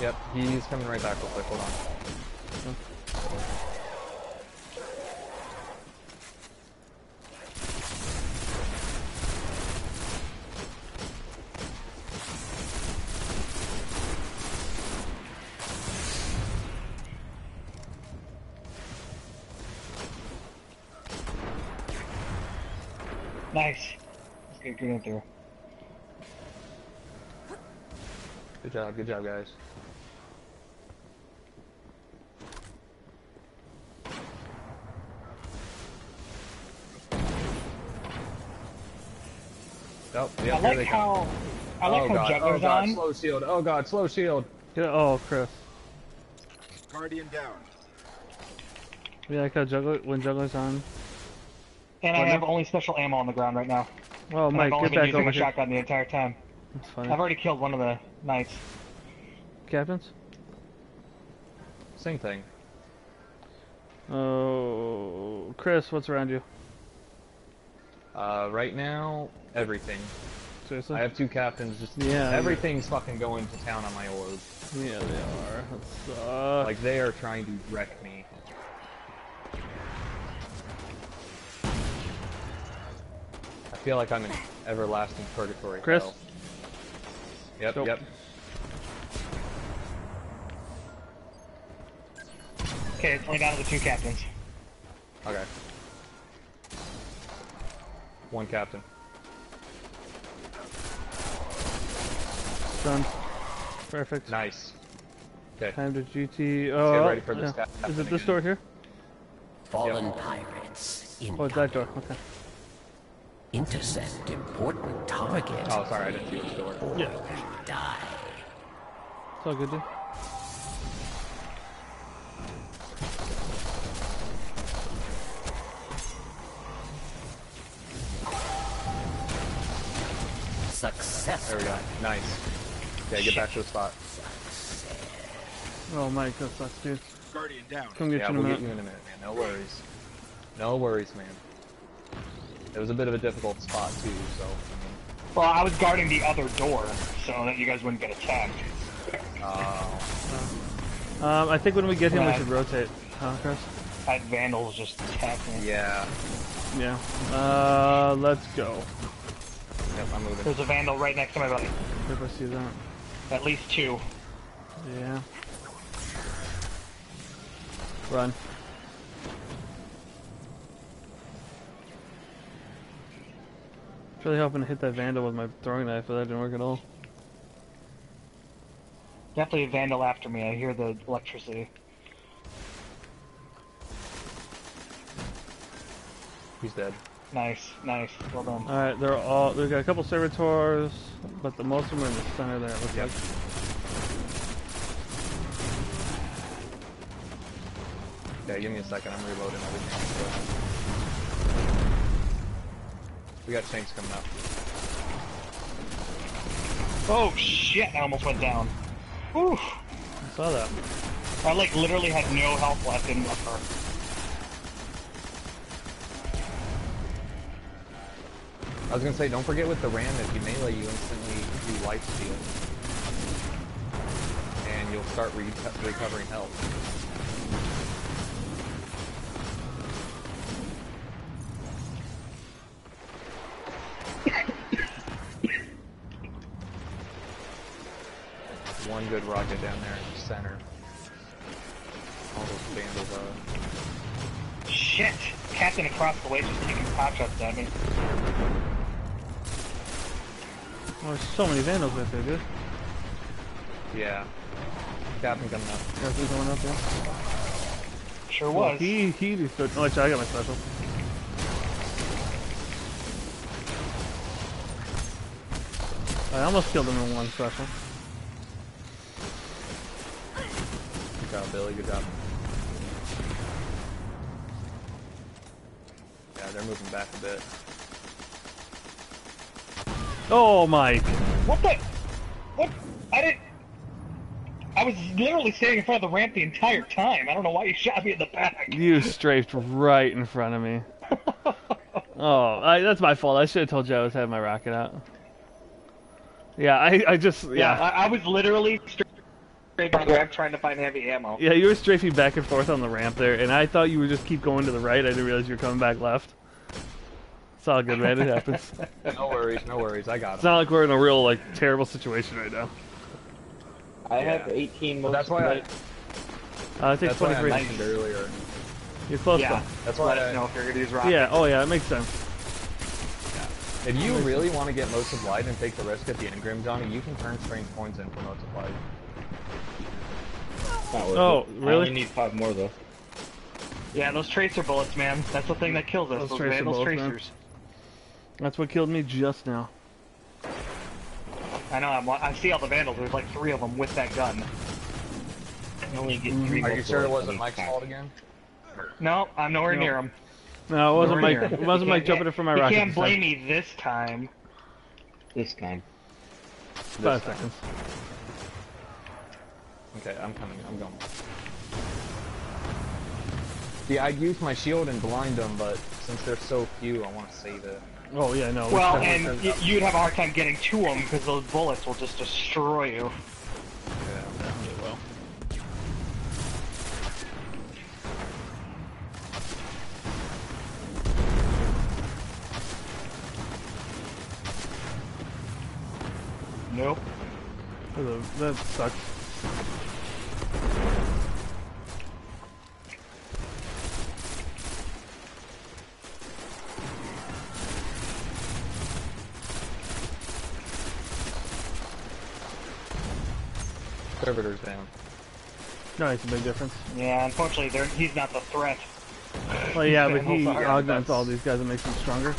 Yep, he's coming right back real quick. Hold on. Nice. Let's get good in through. Good job, good job, guys. Oh, I yeah, here they like how I like oh how god, Juggler's oh god, on. slow shield. Oh god, slow shield. Yeah, oh, Chris. Guardian down. Yeah, like how juggler when juggler's on. And I have only special ammo on the ground right now. Oh, And Mike, I've only get been back using over a here. shotgun the entire time. That's funny. I've already killed one of the knights. Captains? Same thing. Oh, Chris, what's around you? Uh, right now, everything. Seriously? I have two captains. Just Yeah, I- everything's fucking going to town on my orb. Yeah, they are. That's, uh, Like they are trying to wreck me. Feel like I'm in everlasting purgatory. Chris? hell. Yep, Nope. yep. Okay, it's only down to the two captains. Okay. One captain. done. Perfect. Nice. Okay. Time to GT. get Oh, ready for this yeah. Is it this again. door here? Fallen pirates. Oh, it's that door. Okay. Intercept important target. Oh, sorry, I didn't see which door. Yeah. It's all good, dude. Success. There we go. Nice. Yeah, get back to the spot. Oh, my god, sucks, dude. Guardian down. Come get Yeah, you in a we'll minute. get you in a minute, man. No worries. No worries, man. It was a bit of a difficult spot too, so Well, I was guarding the other door so that you guys wouldn't get attacked. mean, uh, Um, I think when we get him, we should rotate. Huh, Chris? That vandals just attacking. yeah. Yeah. Uh, let's go. Yep, I'm moving. There's a vandal right next to my buddy. If I see that. At least two. Yeah. Run. Really hoping to hit that vandal with my throwing knife, but that didn't work at all. Definitely a vandal after me. I hear the electricity. He's dead. Nice, nice. Well done. Alright, they're all. They've got a couple servitors, but the most of them are in the center there, it looks Yep. like. Yeah, give me a second. I'm reloading everything. We got tanks coming up. Oh shit! I almost went down. Whew. I saw that. I like literally had no health left in upper. I was gonna say, don't forget with the ram, if you melee, you instantly do life steal. And you'll start re recovering health. One good rocket down there in the center. All those vandals are. Shit! Captain across the way just taking pot shots at me. Oh, there's so many vandals right there, dude. Yeah. Captain coming up. Got things going up there. Sure Well, was. he, he, stood. Oh, actually, I got my special. I almost killed him in one special. Good job, Billy. Good job. Yeah, they're moving back a bit. Oh, Mike! What the? What? I didn't. I was literally standing in front of the ramp the entire time. I don't know why you shot me in the back. You strafed right in front of me. <laughs> Oh, I, that's my fault. I should have told you I was having my rocket out. Yeah, I, I just, Yeah, yeah. I, I was literally straight on the ramp trying to find heavy ammo. Yeah, you were strafing back and forth on the ramp there, and I thought you would just keep going to the right. I didn't realize you were coming back left. It's all good, man. It happens. <laughs> No worries, no worries. I got it. It's not like we're in a real, like, terrible situation right now. I have 18 But most that's why I, Uh, it takes that's why I 23. mentioned earlier. You're close, Yeah, That's let why us I, know if you're gonna use rockets. Yeah, oh yeah, it makes sense. if you really want to get multiplied and take the risk at the engram, Johnny, you can turn strange points in for multiplied. Not worth Oh, it. I really? only need five more though. Yeah, those tracer bullets, man. That's the thing that kills us. Those Those, tracer vandals bullets, man. tracers. That's what killed me just now. I know. I'm, I see all the vandals. There's like three of them with that gun. I only get three Are you sure it wasn't Mike's fault again? No, I'm nowhere No. near him. No, it wasn't Nowhere Mike. It wasn't Mike jumping in from my you rocket. can't blame me this time. This time. Five seconds. Okay, I'm coming. I'm going. Yeah, I'd use my shield and blind them, but since they're so few, I want to save it. Oh yeah, no. Well, and definitely- y- you'd have a hard time getting to them because those bullets will just destroy you. Yeah. definitely will. Nope. That sucks. Servitors down. No, it's a big difference. Yeah, unfortunately, they're, he's not the threat. Well, yeah, <laughs> but he augments all these guys and makes them stronger.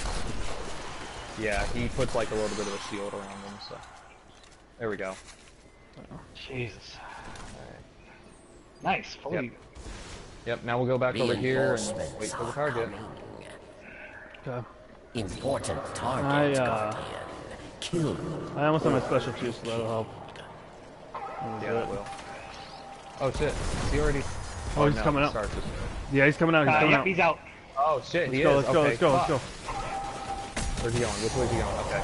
Yeah, he puts like a little bit of a shield around them, so. There we go. Jesus. Nice. Fully. Yep. Yep, now we'll go back over here and wait for the target. Okay. Important target, I, uh, Guardian. Kill I almost have my special juice, so that'll help. Yeah, that will. Oh shit, is he already... Oh, he's no, coming out. starts. Yeah, he's coming out. He's Uh, coming yep, out. he's out. Oh shit, Let's he go. is. Let's go. okay, Let's go. Let's go. Where's he going? Which way's he going? Okay.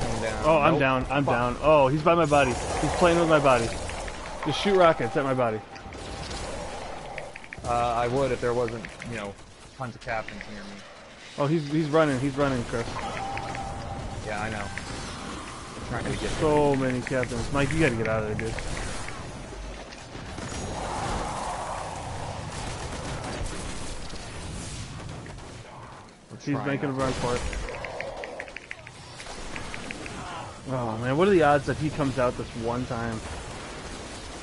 Coming down. Oh, I'm Nope. down. I'm Fuck. down. Oh, he's by my body. He's playing with my body. Just shoot rockets at my body. Uh, I would if there wasn't, you know, tons of captains near me. Oh, he's he's running. He's running, Chris. Yeah, I know. Trying to get So many captains. Mike, you gotta get out of there, dude. He's making a run for it. Oh man, what are the odds that he comes out this one time?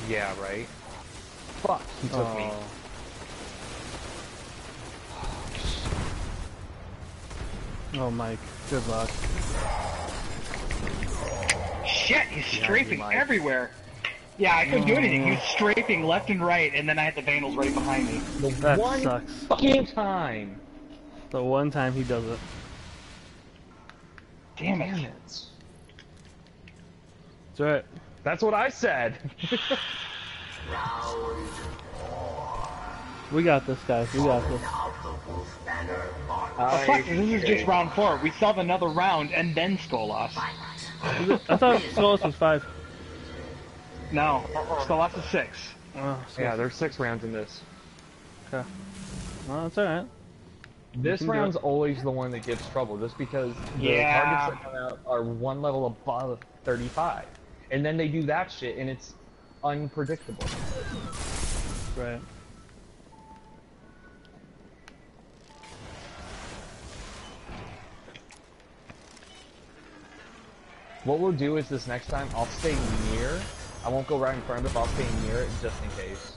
Yeah, right. Fuck, he took me. Oh. Oh, oh Mike, good luck. Shit, he's strafing might. everywhere. Yeah, I couldn't do anything. He was strafing left and right, and then I had the Vandals right behind me. That One sucks. fucking time. The one time he does it. Damn it. Damn it. It's alright. That's what I said. <laughs> We got this, guys. We got this. Oh, fuck, this is just round four. We still have another round, and then Skolas. I thought Solus was five. No, Skolas is six. Oh, so- yeah, there's six rounds in this. Okay. Well, that's alright. This round's always the one that gives trouble, just because the Yeah. targets that come out are one level above 35. And then they do that shit, and it's unpredictable. Right. What we'll do is this next time, I'll stay near. I won't go right in front of it, but I'll stay near it just in case.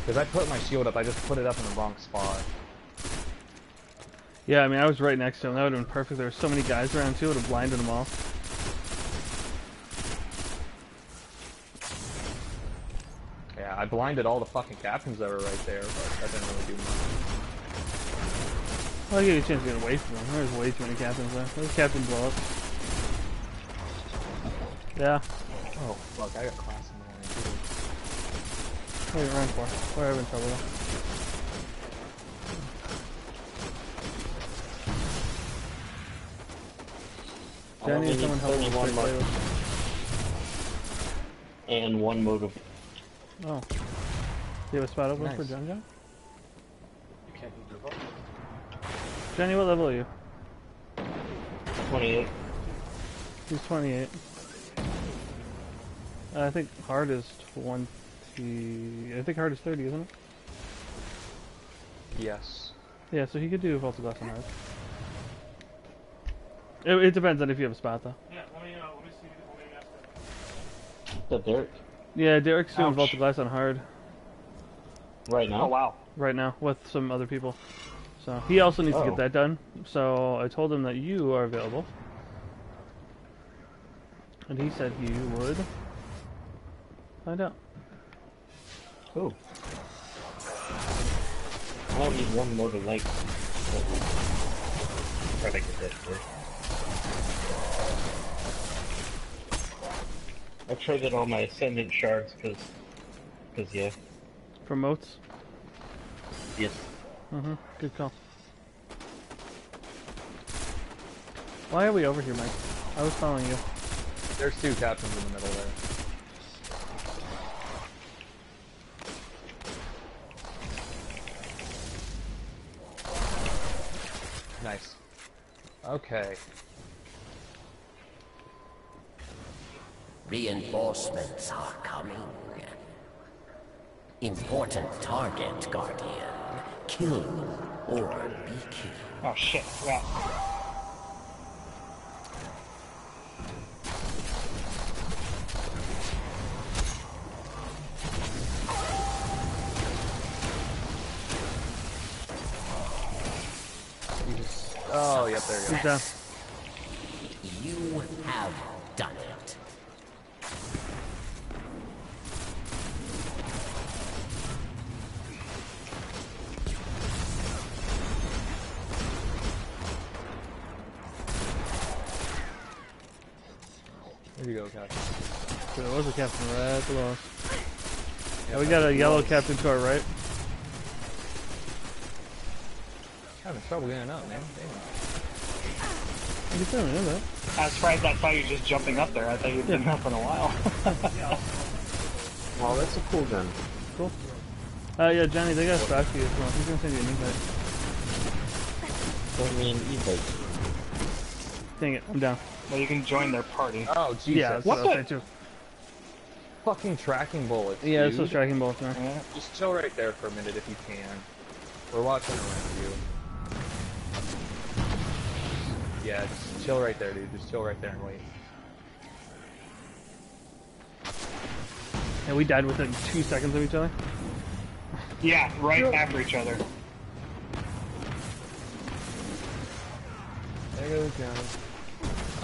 Because I put my shield up, I just put it up in the wrong spot. Yeah, I mean, I was right next to him. That would have been perfect. There were so many guys around, too. It would have blinded them all. Yeah, I blinded all the fucking captains that were right there, but that didn't really do much. I give you a chance to get away from them. There's way too many captains there. There's captain blow up. Yeah. Oh, fuck, I got class in the morning. What are you running for? We're having trouble though. Jenny, only someone need help me 31 play more and one motive. Oh. Do you have a spot open for Nice. John John? Jenny, what level are you? 28. He's 28. Uh, I think hard is 20. I think hard is 30, isn't it? Yes. Yeah, so he could do Vault of Glass on hard. It, it depends on if you have a spot, though. Yeah, let me, uh, let me see. Let me ask that. Is that Derek? Yeah, Derek's doing Ouch. Vault of Glass on hard Right now? Oh, wow. right now with some other people. So he also needs to Oh. get that done. So I told him that you are available. And he said he would find out. Cool. I don't need one more to like. Try to get that first. I traded all my ascendant shards because, because yeah, Promotes. yes. Mm-hmm. Good call. Why are we over here, Mike? I was following you. There's two captains in the middle there. Nice. Okay. Reinforcements are coming. Important target, Guardian. Kill or be killed. Oh, shit. Yeah. Just... Oh, yep, there you go. Captain right below us. Yeah, we got a yellow captain to our right. Having trouble getting up, man. Damn. You can know that. I was surprised I saw you just jumping up there. I thought you'd been up in a while. <laughs> Well, that's a cool gun. Cool. Uh, yeah, Johnny, they got a stock for you as well. He's gonna send you an invite. Send me an e-bike. Dang it, I'm down. well, you can join their party. Oh, Jesus. Yeah, that's What what, the- was saying too. Fucking tracking bullets. Yeah, it's dude. those tracking bolts, man. Yeah. Just chill right there for a minute if you can. We're watching around you. Yeah, just chill right there, dude. Just chill right there and wait. And we died within two seconds of each other. Yeah, right after each other. There goes Johnny.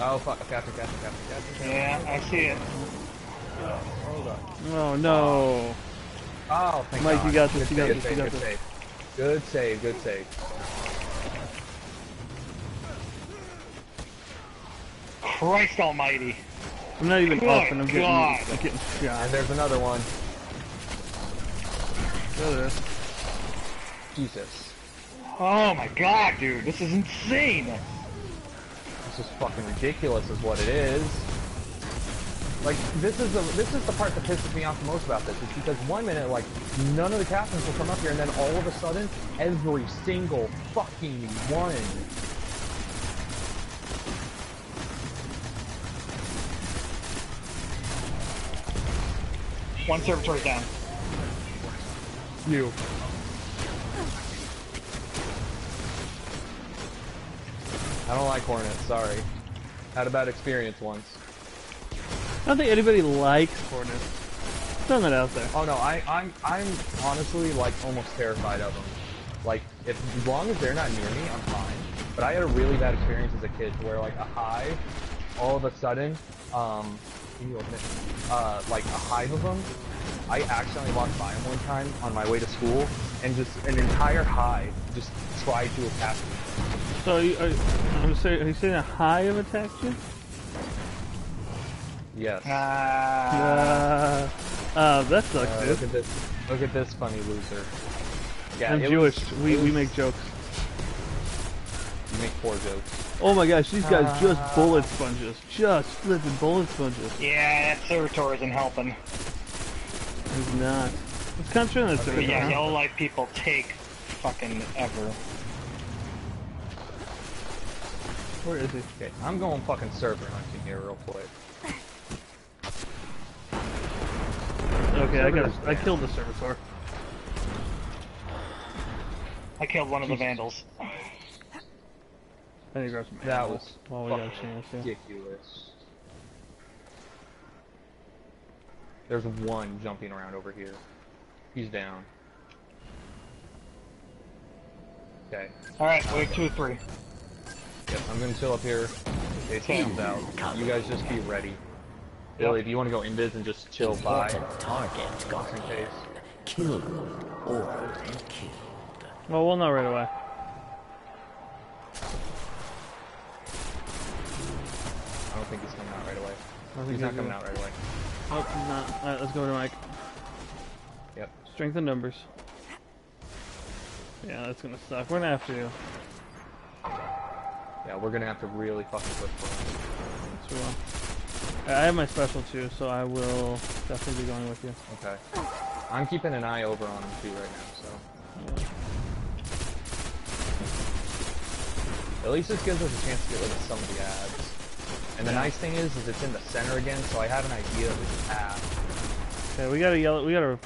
Oh fuck, Captain, Captain, Captain, Captain, Captain. Yeah, I see it. Hold up. Oh no. Oh, thank Mike, God. you got this, Good you got save, this, good you got save, this. Good save, good save. Christ almighty. I'm not even Good up and I'm getting, God. I'm getting And there's another one. There. Jesus. Oh my god, dude. This is insane. This is fucking ridiculous is what it is. Like, this is the this is the part that pisses me off the most about this, is because one minute, like, none of the captains will come up here, and then all of a sudden, every single fucking one. One servitor's down. You. I don't like Hornets, sorry. Had a bad experience once. I don't think anybody likes Hornets. Throwing that out there. Oh no, I, I'm I'm honestly like almost terrified of them. Like, if as long as they're not near me, I'm fine. But I had a really bad experience as a kid where like a hive, all of a sudden, um, can you open it? Uh, like a hive of them. I accidentally walked by them one time on my way to school, and just an entire hive just tried to attack me. So, are you, are, I'm are you saying a hive attacked you? Yes. Ah. Uh, uh, that sucks, Uh, dude. look at this. Look at this funny loser. Yeah, I'm Jewish. was- we, it we make jokes. You make poor jokes. Oh my gosh, these guys just Ah. bullet sponges. Just flipping bullet sponges. yeah, that servitor isn't helping. He's not. It's kind of true in this But yeah, huh? yellow light people take fucking ever. Where is he? Okay, I'm going fucking server hunting here real quick. Okay, I got. I killed the servitor. I killed one of the vandals. I need to grab some That ammo was while we got a fucking chance. Yeah. ridiculous. There's one jumping around over here. He's down. Okay. Alright, wave two, three. Yep, I'm gonna chill up here in case he comes out. You guys just be ready. Billy, if you want to go invis and just chill by, Important target just gone. in case. Killed or killed. Well, we'll know right away. I don't think he's coming out right away. I think He's not coming gonna- out right away. Oh, he's not. Alright, let's go to Mike. Yep. Strength in numbers. Yeah, that's gonna suck. We're gonna have to. Yeah, we're gonna have to really fucking push for him. So, uh, I have my special too, so I will definitely be going with you. Okay. I'm keeping an eye over on him too right now, so. Yeah. At least this gives us a chance to get rid of some of the ads. And the nice thing is, is it's in the center again, so I have an idea of its path. Okay, we got a yellow. We got a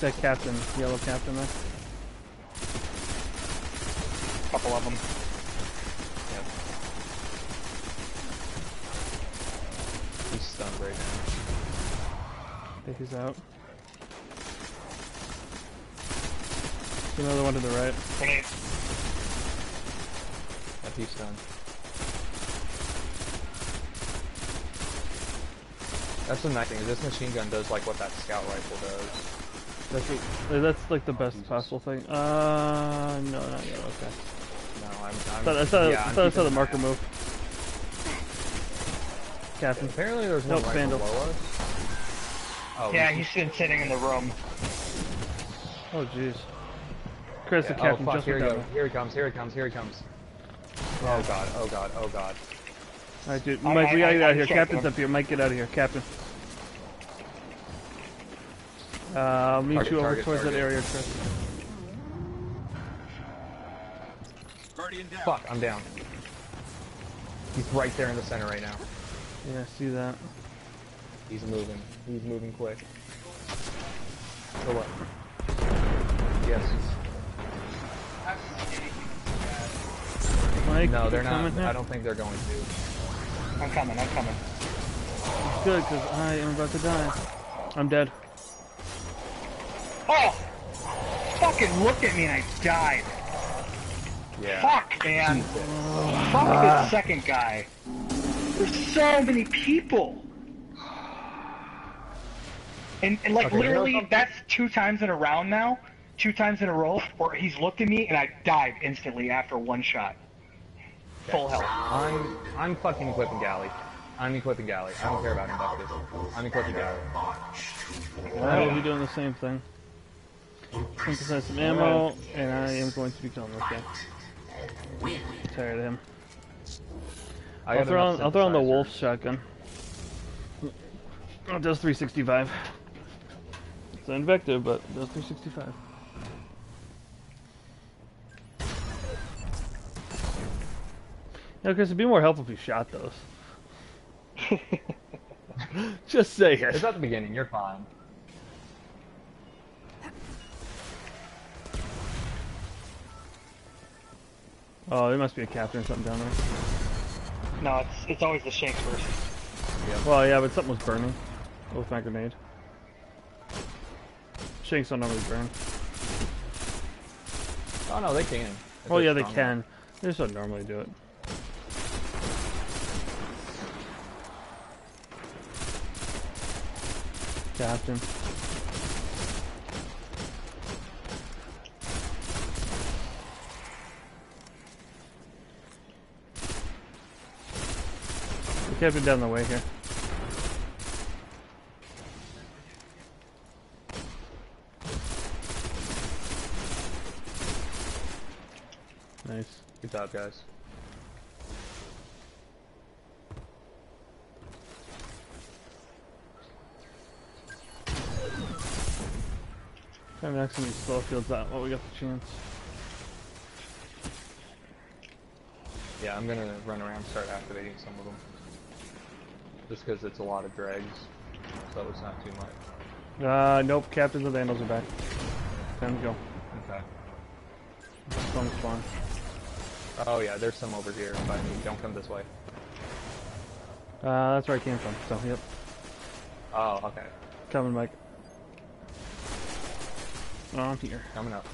that captain, yellow captain there. Couple of them. Yep. He's stunned right he's out. There's another one to the right. He's stunned. That's the nice thing. is This machine gun does like what that scout rifle does. That's what, that's like the best possible thing. Uh, no, not yet. Okay. No, I'm. I'm I thought I saw, yeah, I thought I saw the marker move. Captain. Apparently, there's one Nope, right below us. Oh, Yeah, he's been sitting in the room. Oh jeez. Chris, yeah, the oh captain fuck! just Here he went Here he comes. Here he comes. Here he comes. Oh god! Oh god! Oh god! All right, dude. I- Mike, we gotta get I- out of here. Captain's him. up here. Mike, get out of here. Captain. Uh, I'll meet Target, you over target, towards that target. area, Chris. Fuck! I'm down. He's right there in the center right now. Yeah, I see that. He's moving. He's moving quick. So what? Yes. Mike, No, they're not. coming? I don't think they're going to. I'm coming, I'm coming. It's good, because I am about to die. I'm dead. Oh! Fucking looked at me and I died. Yeah. Fuck, man. Fuck this ah. second guy. There's so many people. And, and like Okay, literally, that's two times in a round now. Two times in a row where he's looked at me and I died instantly after one shot. Full health. I'm. I'm fucking equipping galley. I'm equipping galley. I don't care about inductors. I'm equipping galley. I will be doing the same thing. Synthesize some ammo, and I am going to be killing this guy. Tired of him. I I'll throw on, I'll throw on the wolf shotgun. Oh, it does 365. It's an invective, but it does 365. Yeah, because it'd be more helpful if you shot those. <laughs> Just say it. It's it. at the beginning. You're fine. Oh, there must be a captain or something down there. No, it's it's always the Shanks first. Well, yeah, but something was burning with my grenade. Shanks don't normally burn. Oh no, they can. Oh yeah, they can. They just don't normally do it. Captain. Captain down the way here. Job, guys. Time to actually slow fields out while we got the chance. Yeah, I'm gonna run around and start activating some of them. Just because it's a lot of dregs, so it's not too much. Uh, nope, captains and vandals are back. Time to go. Okay. Spawn, spawn. Oh yeah, there's some over here by me. Don't come this way. Uh, that's where I came from, so, yep. Oh, okay. Coming, Mike. Oh, I'm here. Coming up.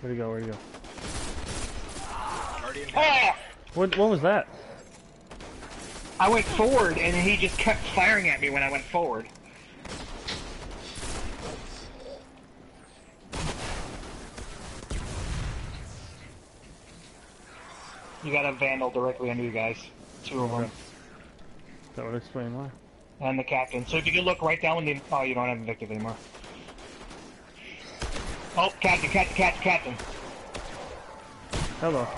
Where'd he go, where'd he go? Ah! What, what was that? I went forward and he just kept firing at me when I went forward. You got a vandal directly under you guys. Two of them. That would explain why. And the captain. So if you could look right down when the... Oh, you don't have Invective anymore. Oh, captain, captain, captain, captain. Hello.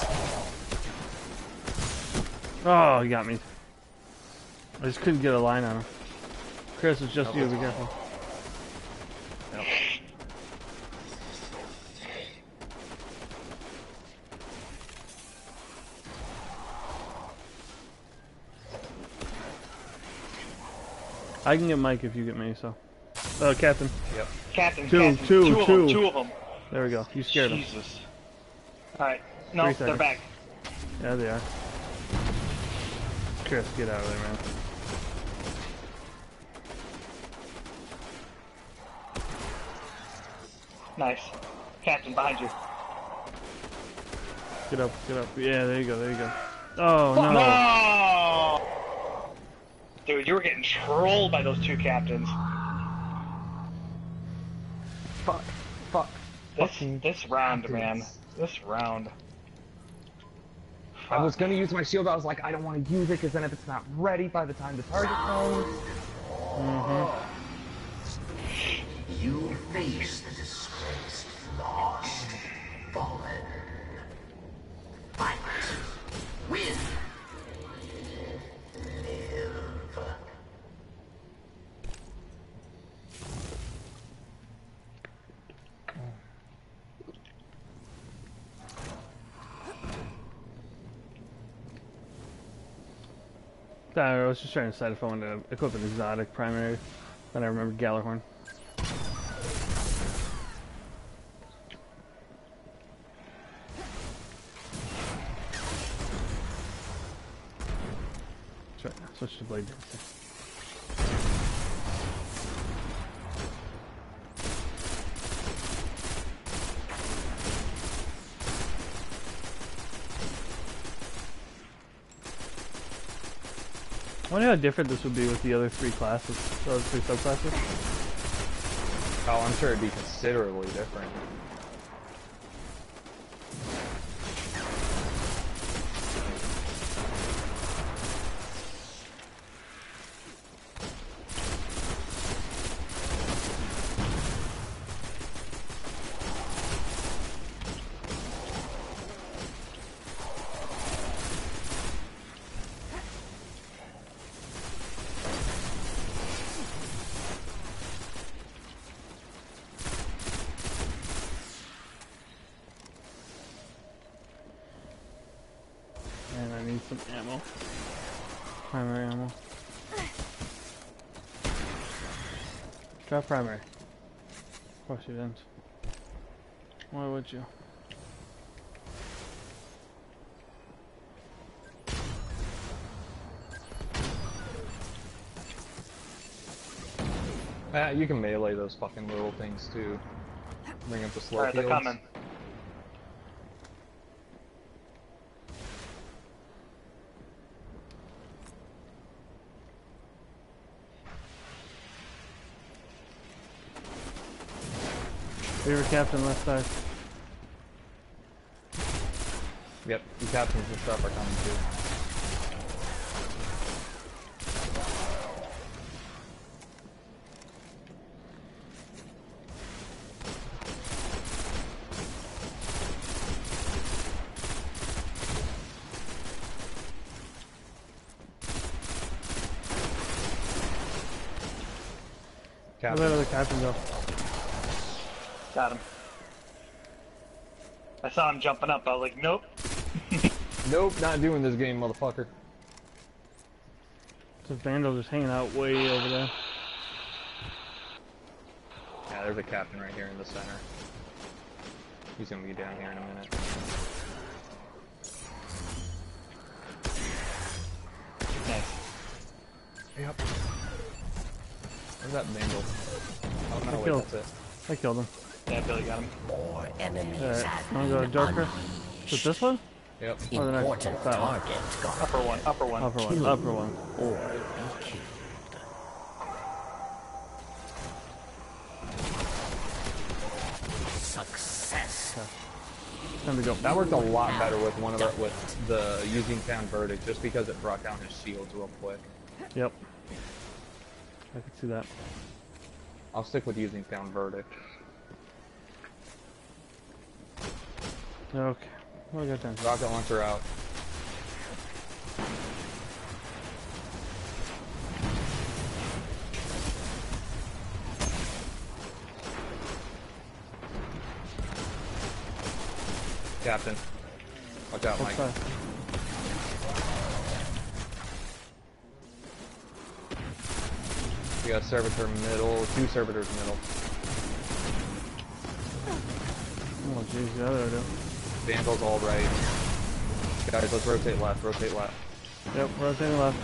Oh, he got me. I just couldn't get a line on him. Chris, it's just Nope, you, it's be careful. Yep. I can get Mike if you get me, so. Oh, Captain. Yep. Captain, Two, captain. two, two of two. them, two of them. There we go. You scared him. Jesus. Alright. No, Three they're seconds. back. Yeah, they are. Chris, get out of there, man. Nice. Captain, behind you. Get up, get up. Yeah, there you go, there you go. Oh, no. No! Dude, you were getting trolled by those two captains. Fuck. Fuck. This, Fucking this round, man. This round. I was gonna use my shield, but I was like, I don't want to use it, because then if it's not ready by the time the target comes... Mm-hmm. You face the disgraced, lost, I was just trying to decide if I wanted to equip an exotic primary. Then I remembered Gjallarhorn. Switch to Blade Dancer. Wonder how different this would be with the other three classes, the other three subclasses. Oh, I'm sure it'd be considerably different. And I need some ammo. Primary ammo. Drop primary. Of course you didn't. Why would you? Uh, you can melee those fucking little things too. Bring up the slow Alright, they're coming. Favorite captain left side. Yep, the captains and stuff are coming too. Where Captain. the other captain go? Got him. I saw him jumping up. I was like, nope. <laughs> Nope, not doing this game, motherfucker. There's a vandal just hanging out way over there. Yeah, there's a captain right here in the center. He's gonna be down here in a minute. Nice. Yep. Where's that vandal? Oh no, I wait, killed. that's it. I killed him. Yeah, Billy got him. More enemies Alright, have wanna go been darker? Is it this one? Yep. Or Important that one? target got Upper one, upper one. Upper one, upper one. or killed. Success. Time to go. That worked a lot better with one of our, with the using found verdict, just because it brought down his shields real quick. Yep. I can see that. I'll stick with using found verdict. Okay. I got then? Rocket launcher out. Captain. Watch out, Mike. We got servitor middle, two servitors middle. Oh jeez, the other do. Vandals all right. Guys, let's rotate left, rotate left. Yep, rotating left.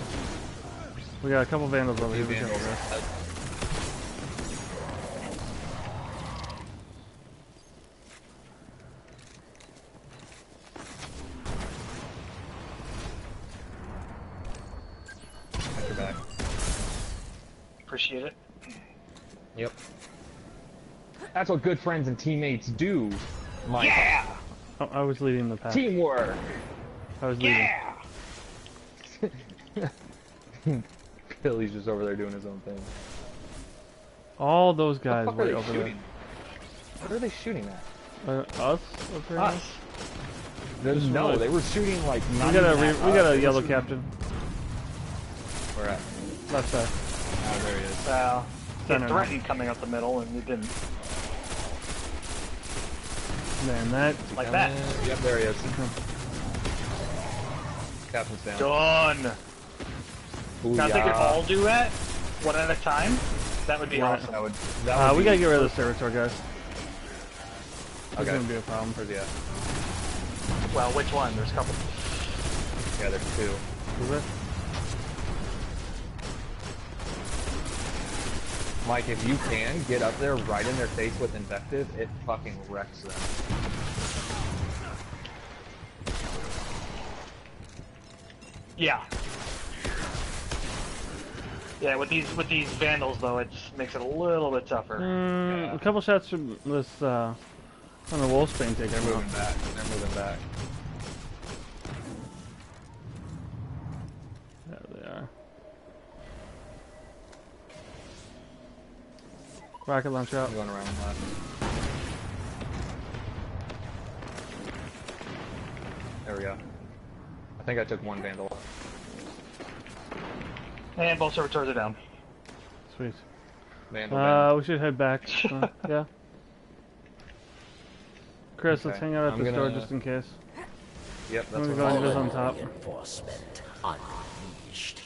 We got a couple vandals over here. Be careful, vandals. guys. Back. Appreciate it. Yep. That's what good friends and teammates do, Mike. Yeah! Oh, I was leading the pack. Teamwork! I was leading. Yeah! <laughs> Billy's just over there doing his own thing. All those guys what the fuck are right over shooting? What are they shooting at? Uh, us? Up here? Us. Just no, really- they were shooting like. We got a re at we us, got a were yellow shooting- captain. Where at? Left side. Oh, there he is. Well, Center it threatened coming up the middle, and it didn't. Man, that Like that. Yep, there he is. Captain's down. Done! Now, if they could all do that, one at a time, that would be Right. awesome. That would. That Uh, would we gotta get rid of the servitor guys. That's Okay. gonna be a problem. Where's he at? Well, which one? There's a couple. Yeah, there's two. Is it? Mike, if you can get up there right in their face with invective, it fucking wrecks them. Yeah. Yeah, with these with these vandals though, it makes it a little bit tougher. Mm, Yeah. A couple shots from this uh, on the Wolfsbane take They're him out. moving back. They're moving back. There they are. Rocket launcher out. I'm going around left. There we go. I think I took one vandal. And both servitors are down. Sweet. Vandal. Uh, down. we should head back. <laughs> Uh, yeah. Chris, let's hang out at I'm this door gonna- just in case. Yep, I'm that's gonna what go I'm into this on top. Reinforcement unleashed.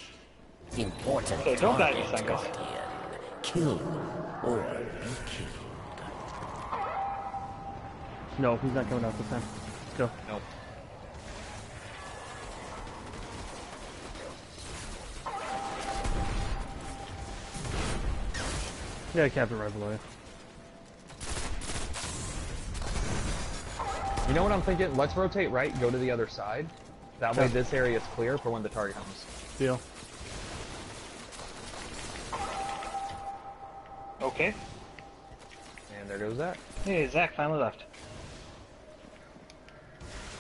Important Okay, don't die target this guardian. Kill or be killed. No, he's not coming out this time. Let's go. Nope. Yeah, Captain right below you. You know what I'm thinking? Let's rotate right, go to the other side. That way this area is clear for when the target comes. Deal. Okay. And there goes that. Hey, Zach finally left.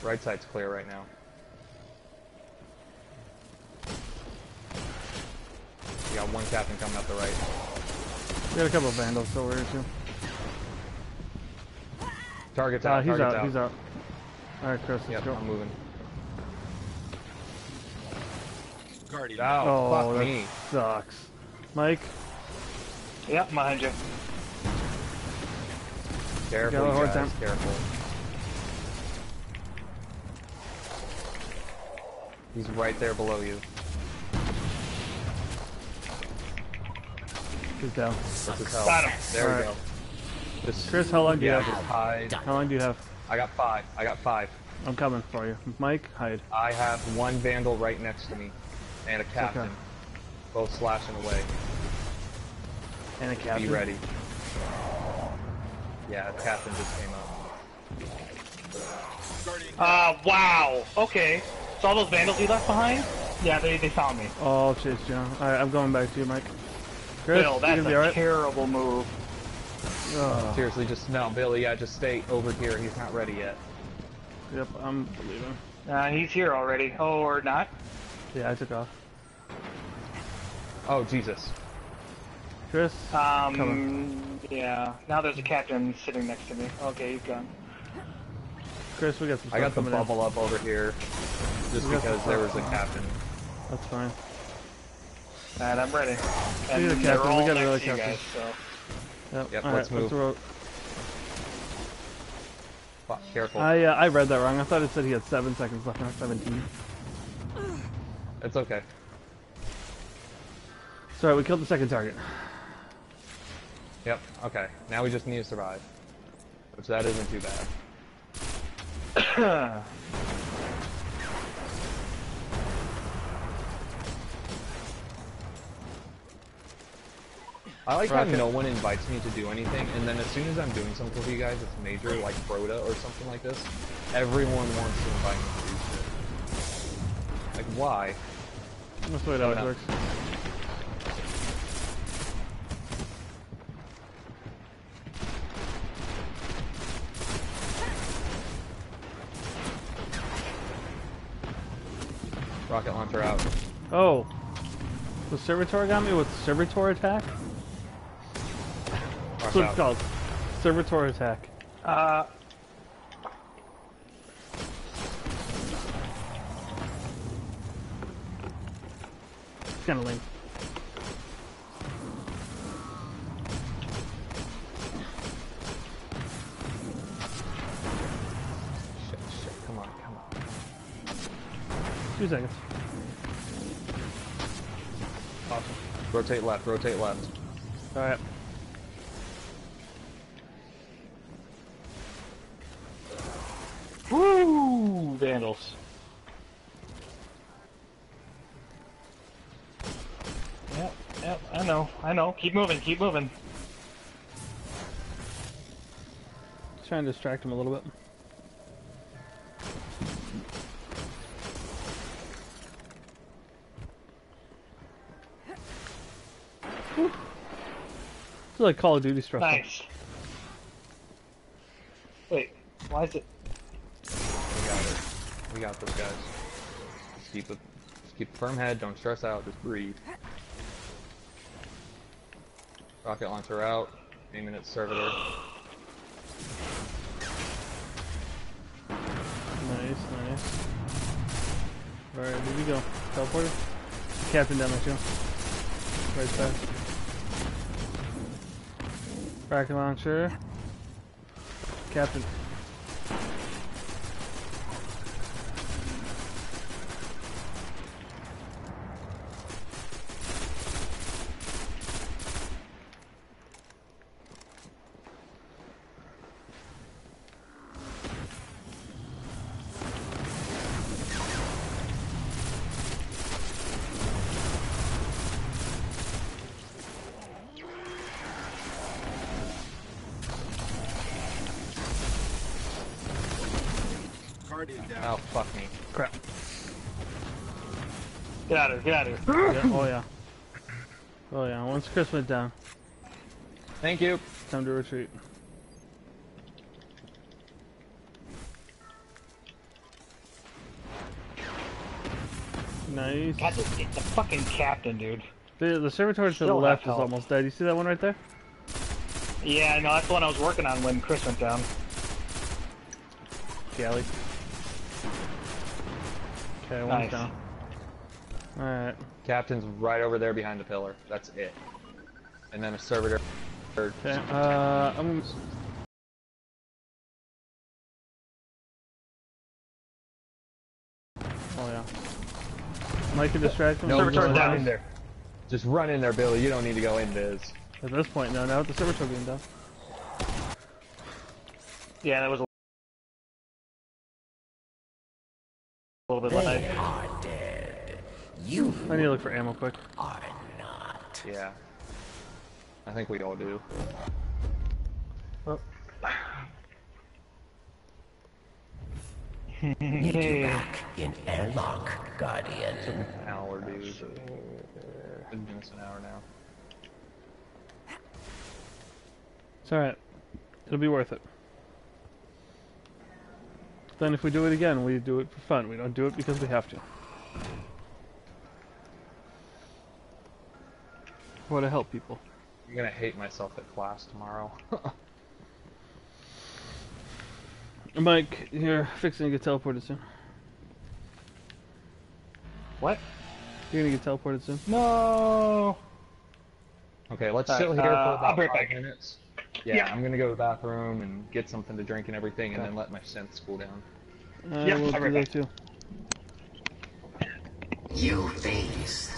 Right side's clear right now. We got one captain coming up the right. We got a couple of vandals over here too. Target's Uh, out. he's target's out, he's out. Alright, Chris, let's Yep, go. I'm moving. Guardian. Oh, Oh, fuck that me. sucks. Mike, Yep, behind you. Careful, Go, you guys. time. Careful. He's right there below you. he's down. That's. Got him. There Alright. we go. Just, Chris, how long do you have? hide. How long do you have? I got five. I got five. I'm coming for you. Mike, hide. I have one vandal right next to me, and a captain, okay. both slashing away. And a Be captain. ready. Yeah, the captain just came up. Guardian. Uh, wow. Okay. So all those vandals you left behind? Yeah, they, they found me. Oh, chase John. Alright, I'm going back to you, Mike. Chris, Bill, you that's gonna be a alright? terrible move. Oh, Seriously, just no, Billy. Yeah, just stay over here. He's not ready yet. yep, I'm leaving. Uh, he's here already. Oh, or not. Yeah, I took off. Oh Jesus! Chris, Um, yeah. Now there's a captain sitting next to me. Okay, he's gone. Chris, we got some I got the coming in. bubble up over here, just We because there was a captain. That's fine. And I'm ready. And We got a captain, we got another captain. guys, so. Yep, Yep, alright, let's move. ro- Fuck, careful. I, uh, I read that wrong. I thought it said he had 7 seconds left, not 17. It's okay. Sorry, we killed the second target. Yep. Okay. Now we just need to survive, which that isn't too bad. I like Rocket. how no one invites me to do anything, and then as soon as I'm doing something with you guys that's major, like Crota or something like this, everyone wants to invite me to do shit. Like, why? That's the way it always works. Rocket out. Oh. The servitor got me with servitor attack? That's what it's called. Servitor attack. Uh, It's kinda lame. Shit, shit. Come on, come on. Two seconds. Rotate left, rotate left. Alright. woo, Vandals. Yep, yep, I know, I know. Keep moving, keep moving. Trying to distract him a little bit. Like Call of Duty stuff. Nice. Wait, why is it? We got it. We got this, guys. Just keep a, just keep a firm head. Don't stress out. Just breathe. Rocket launcher out. Aiming at servitor. Nice, nice. Alright, here we go. Teleporter. Captain down there too. Right side. Rocket launcher. Captain. Oh, fuck me. Crap. Get out of here, get out of here. Yeah, oh yeah. Oh yeah, once Chris went down, Thank you. time to retreat. Nice. God, the, the fucking captain, dude. The, the servitor to the left is almost dead. You see that one right there? Yeah, I know, that's the one I was working on when Chris went down. Galley. Okay, one's Nice. down. Alright. Captain's right over there behind the pillar. That's it. And then a servitor. Okay, uh, I'm... Oh yeah. Mike can distract him. No, Servitor's no, Servitor's down down. in there. Just run in there, Billy. You don't need to go in, Biz. At this point, no, now with the servitor being down. Yeah, that was a little bit They late. are dead. You I need to look for ammo quick. are not. Yeah. I think we all do. Need you <laughs> back in airlock, Guardian. An hour, dude. Been doing this an hour now. It's alright. It'll be worth it. Then if we do it again, we do it for fun. We don't do it because we have to. Want to help people. I'm gonna hate myself at class tomorrow. <laughs> Mike, you're fixing to get teleported soon. What? You're gonna get teleported soon. No. okay, let's Alright, chill here uh, for I'll about be right five back. minutes. Yeah, Yeah. I'm gonna go to the bathroom and get something to drink and everything, and then let my synths cool down. I Yeah, will I'll be do right that too. You face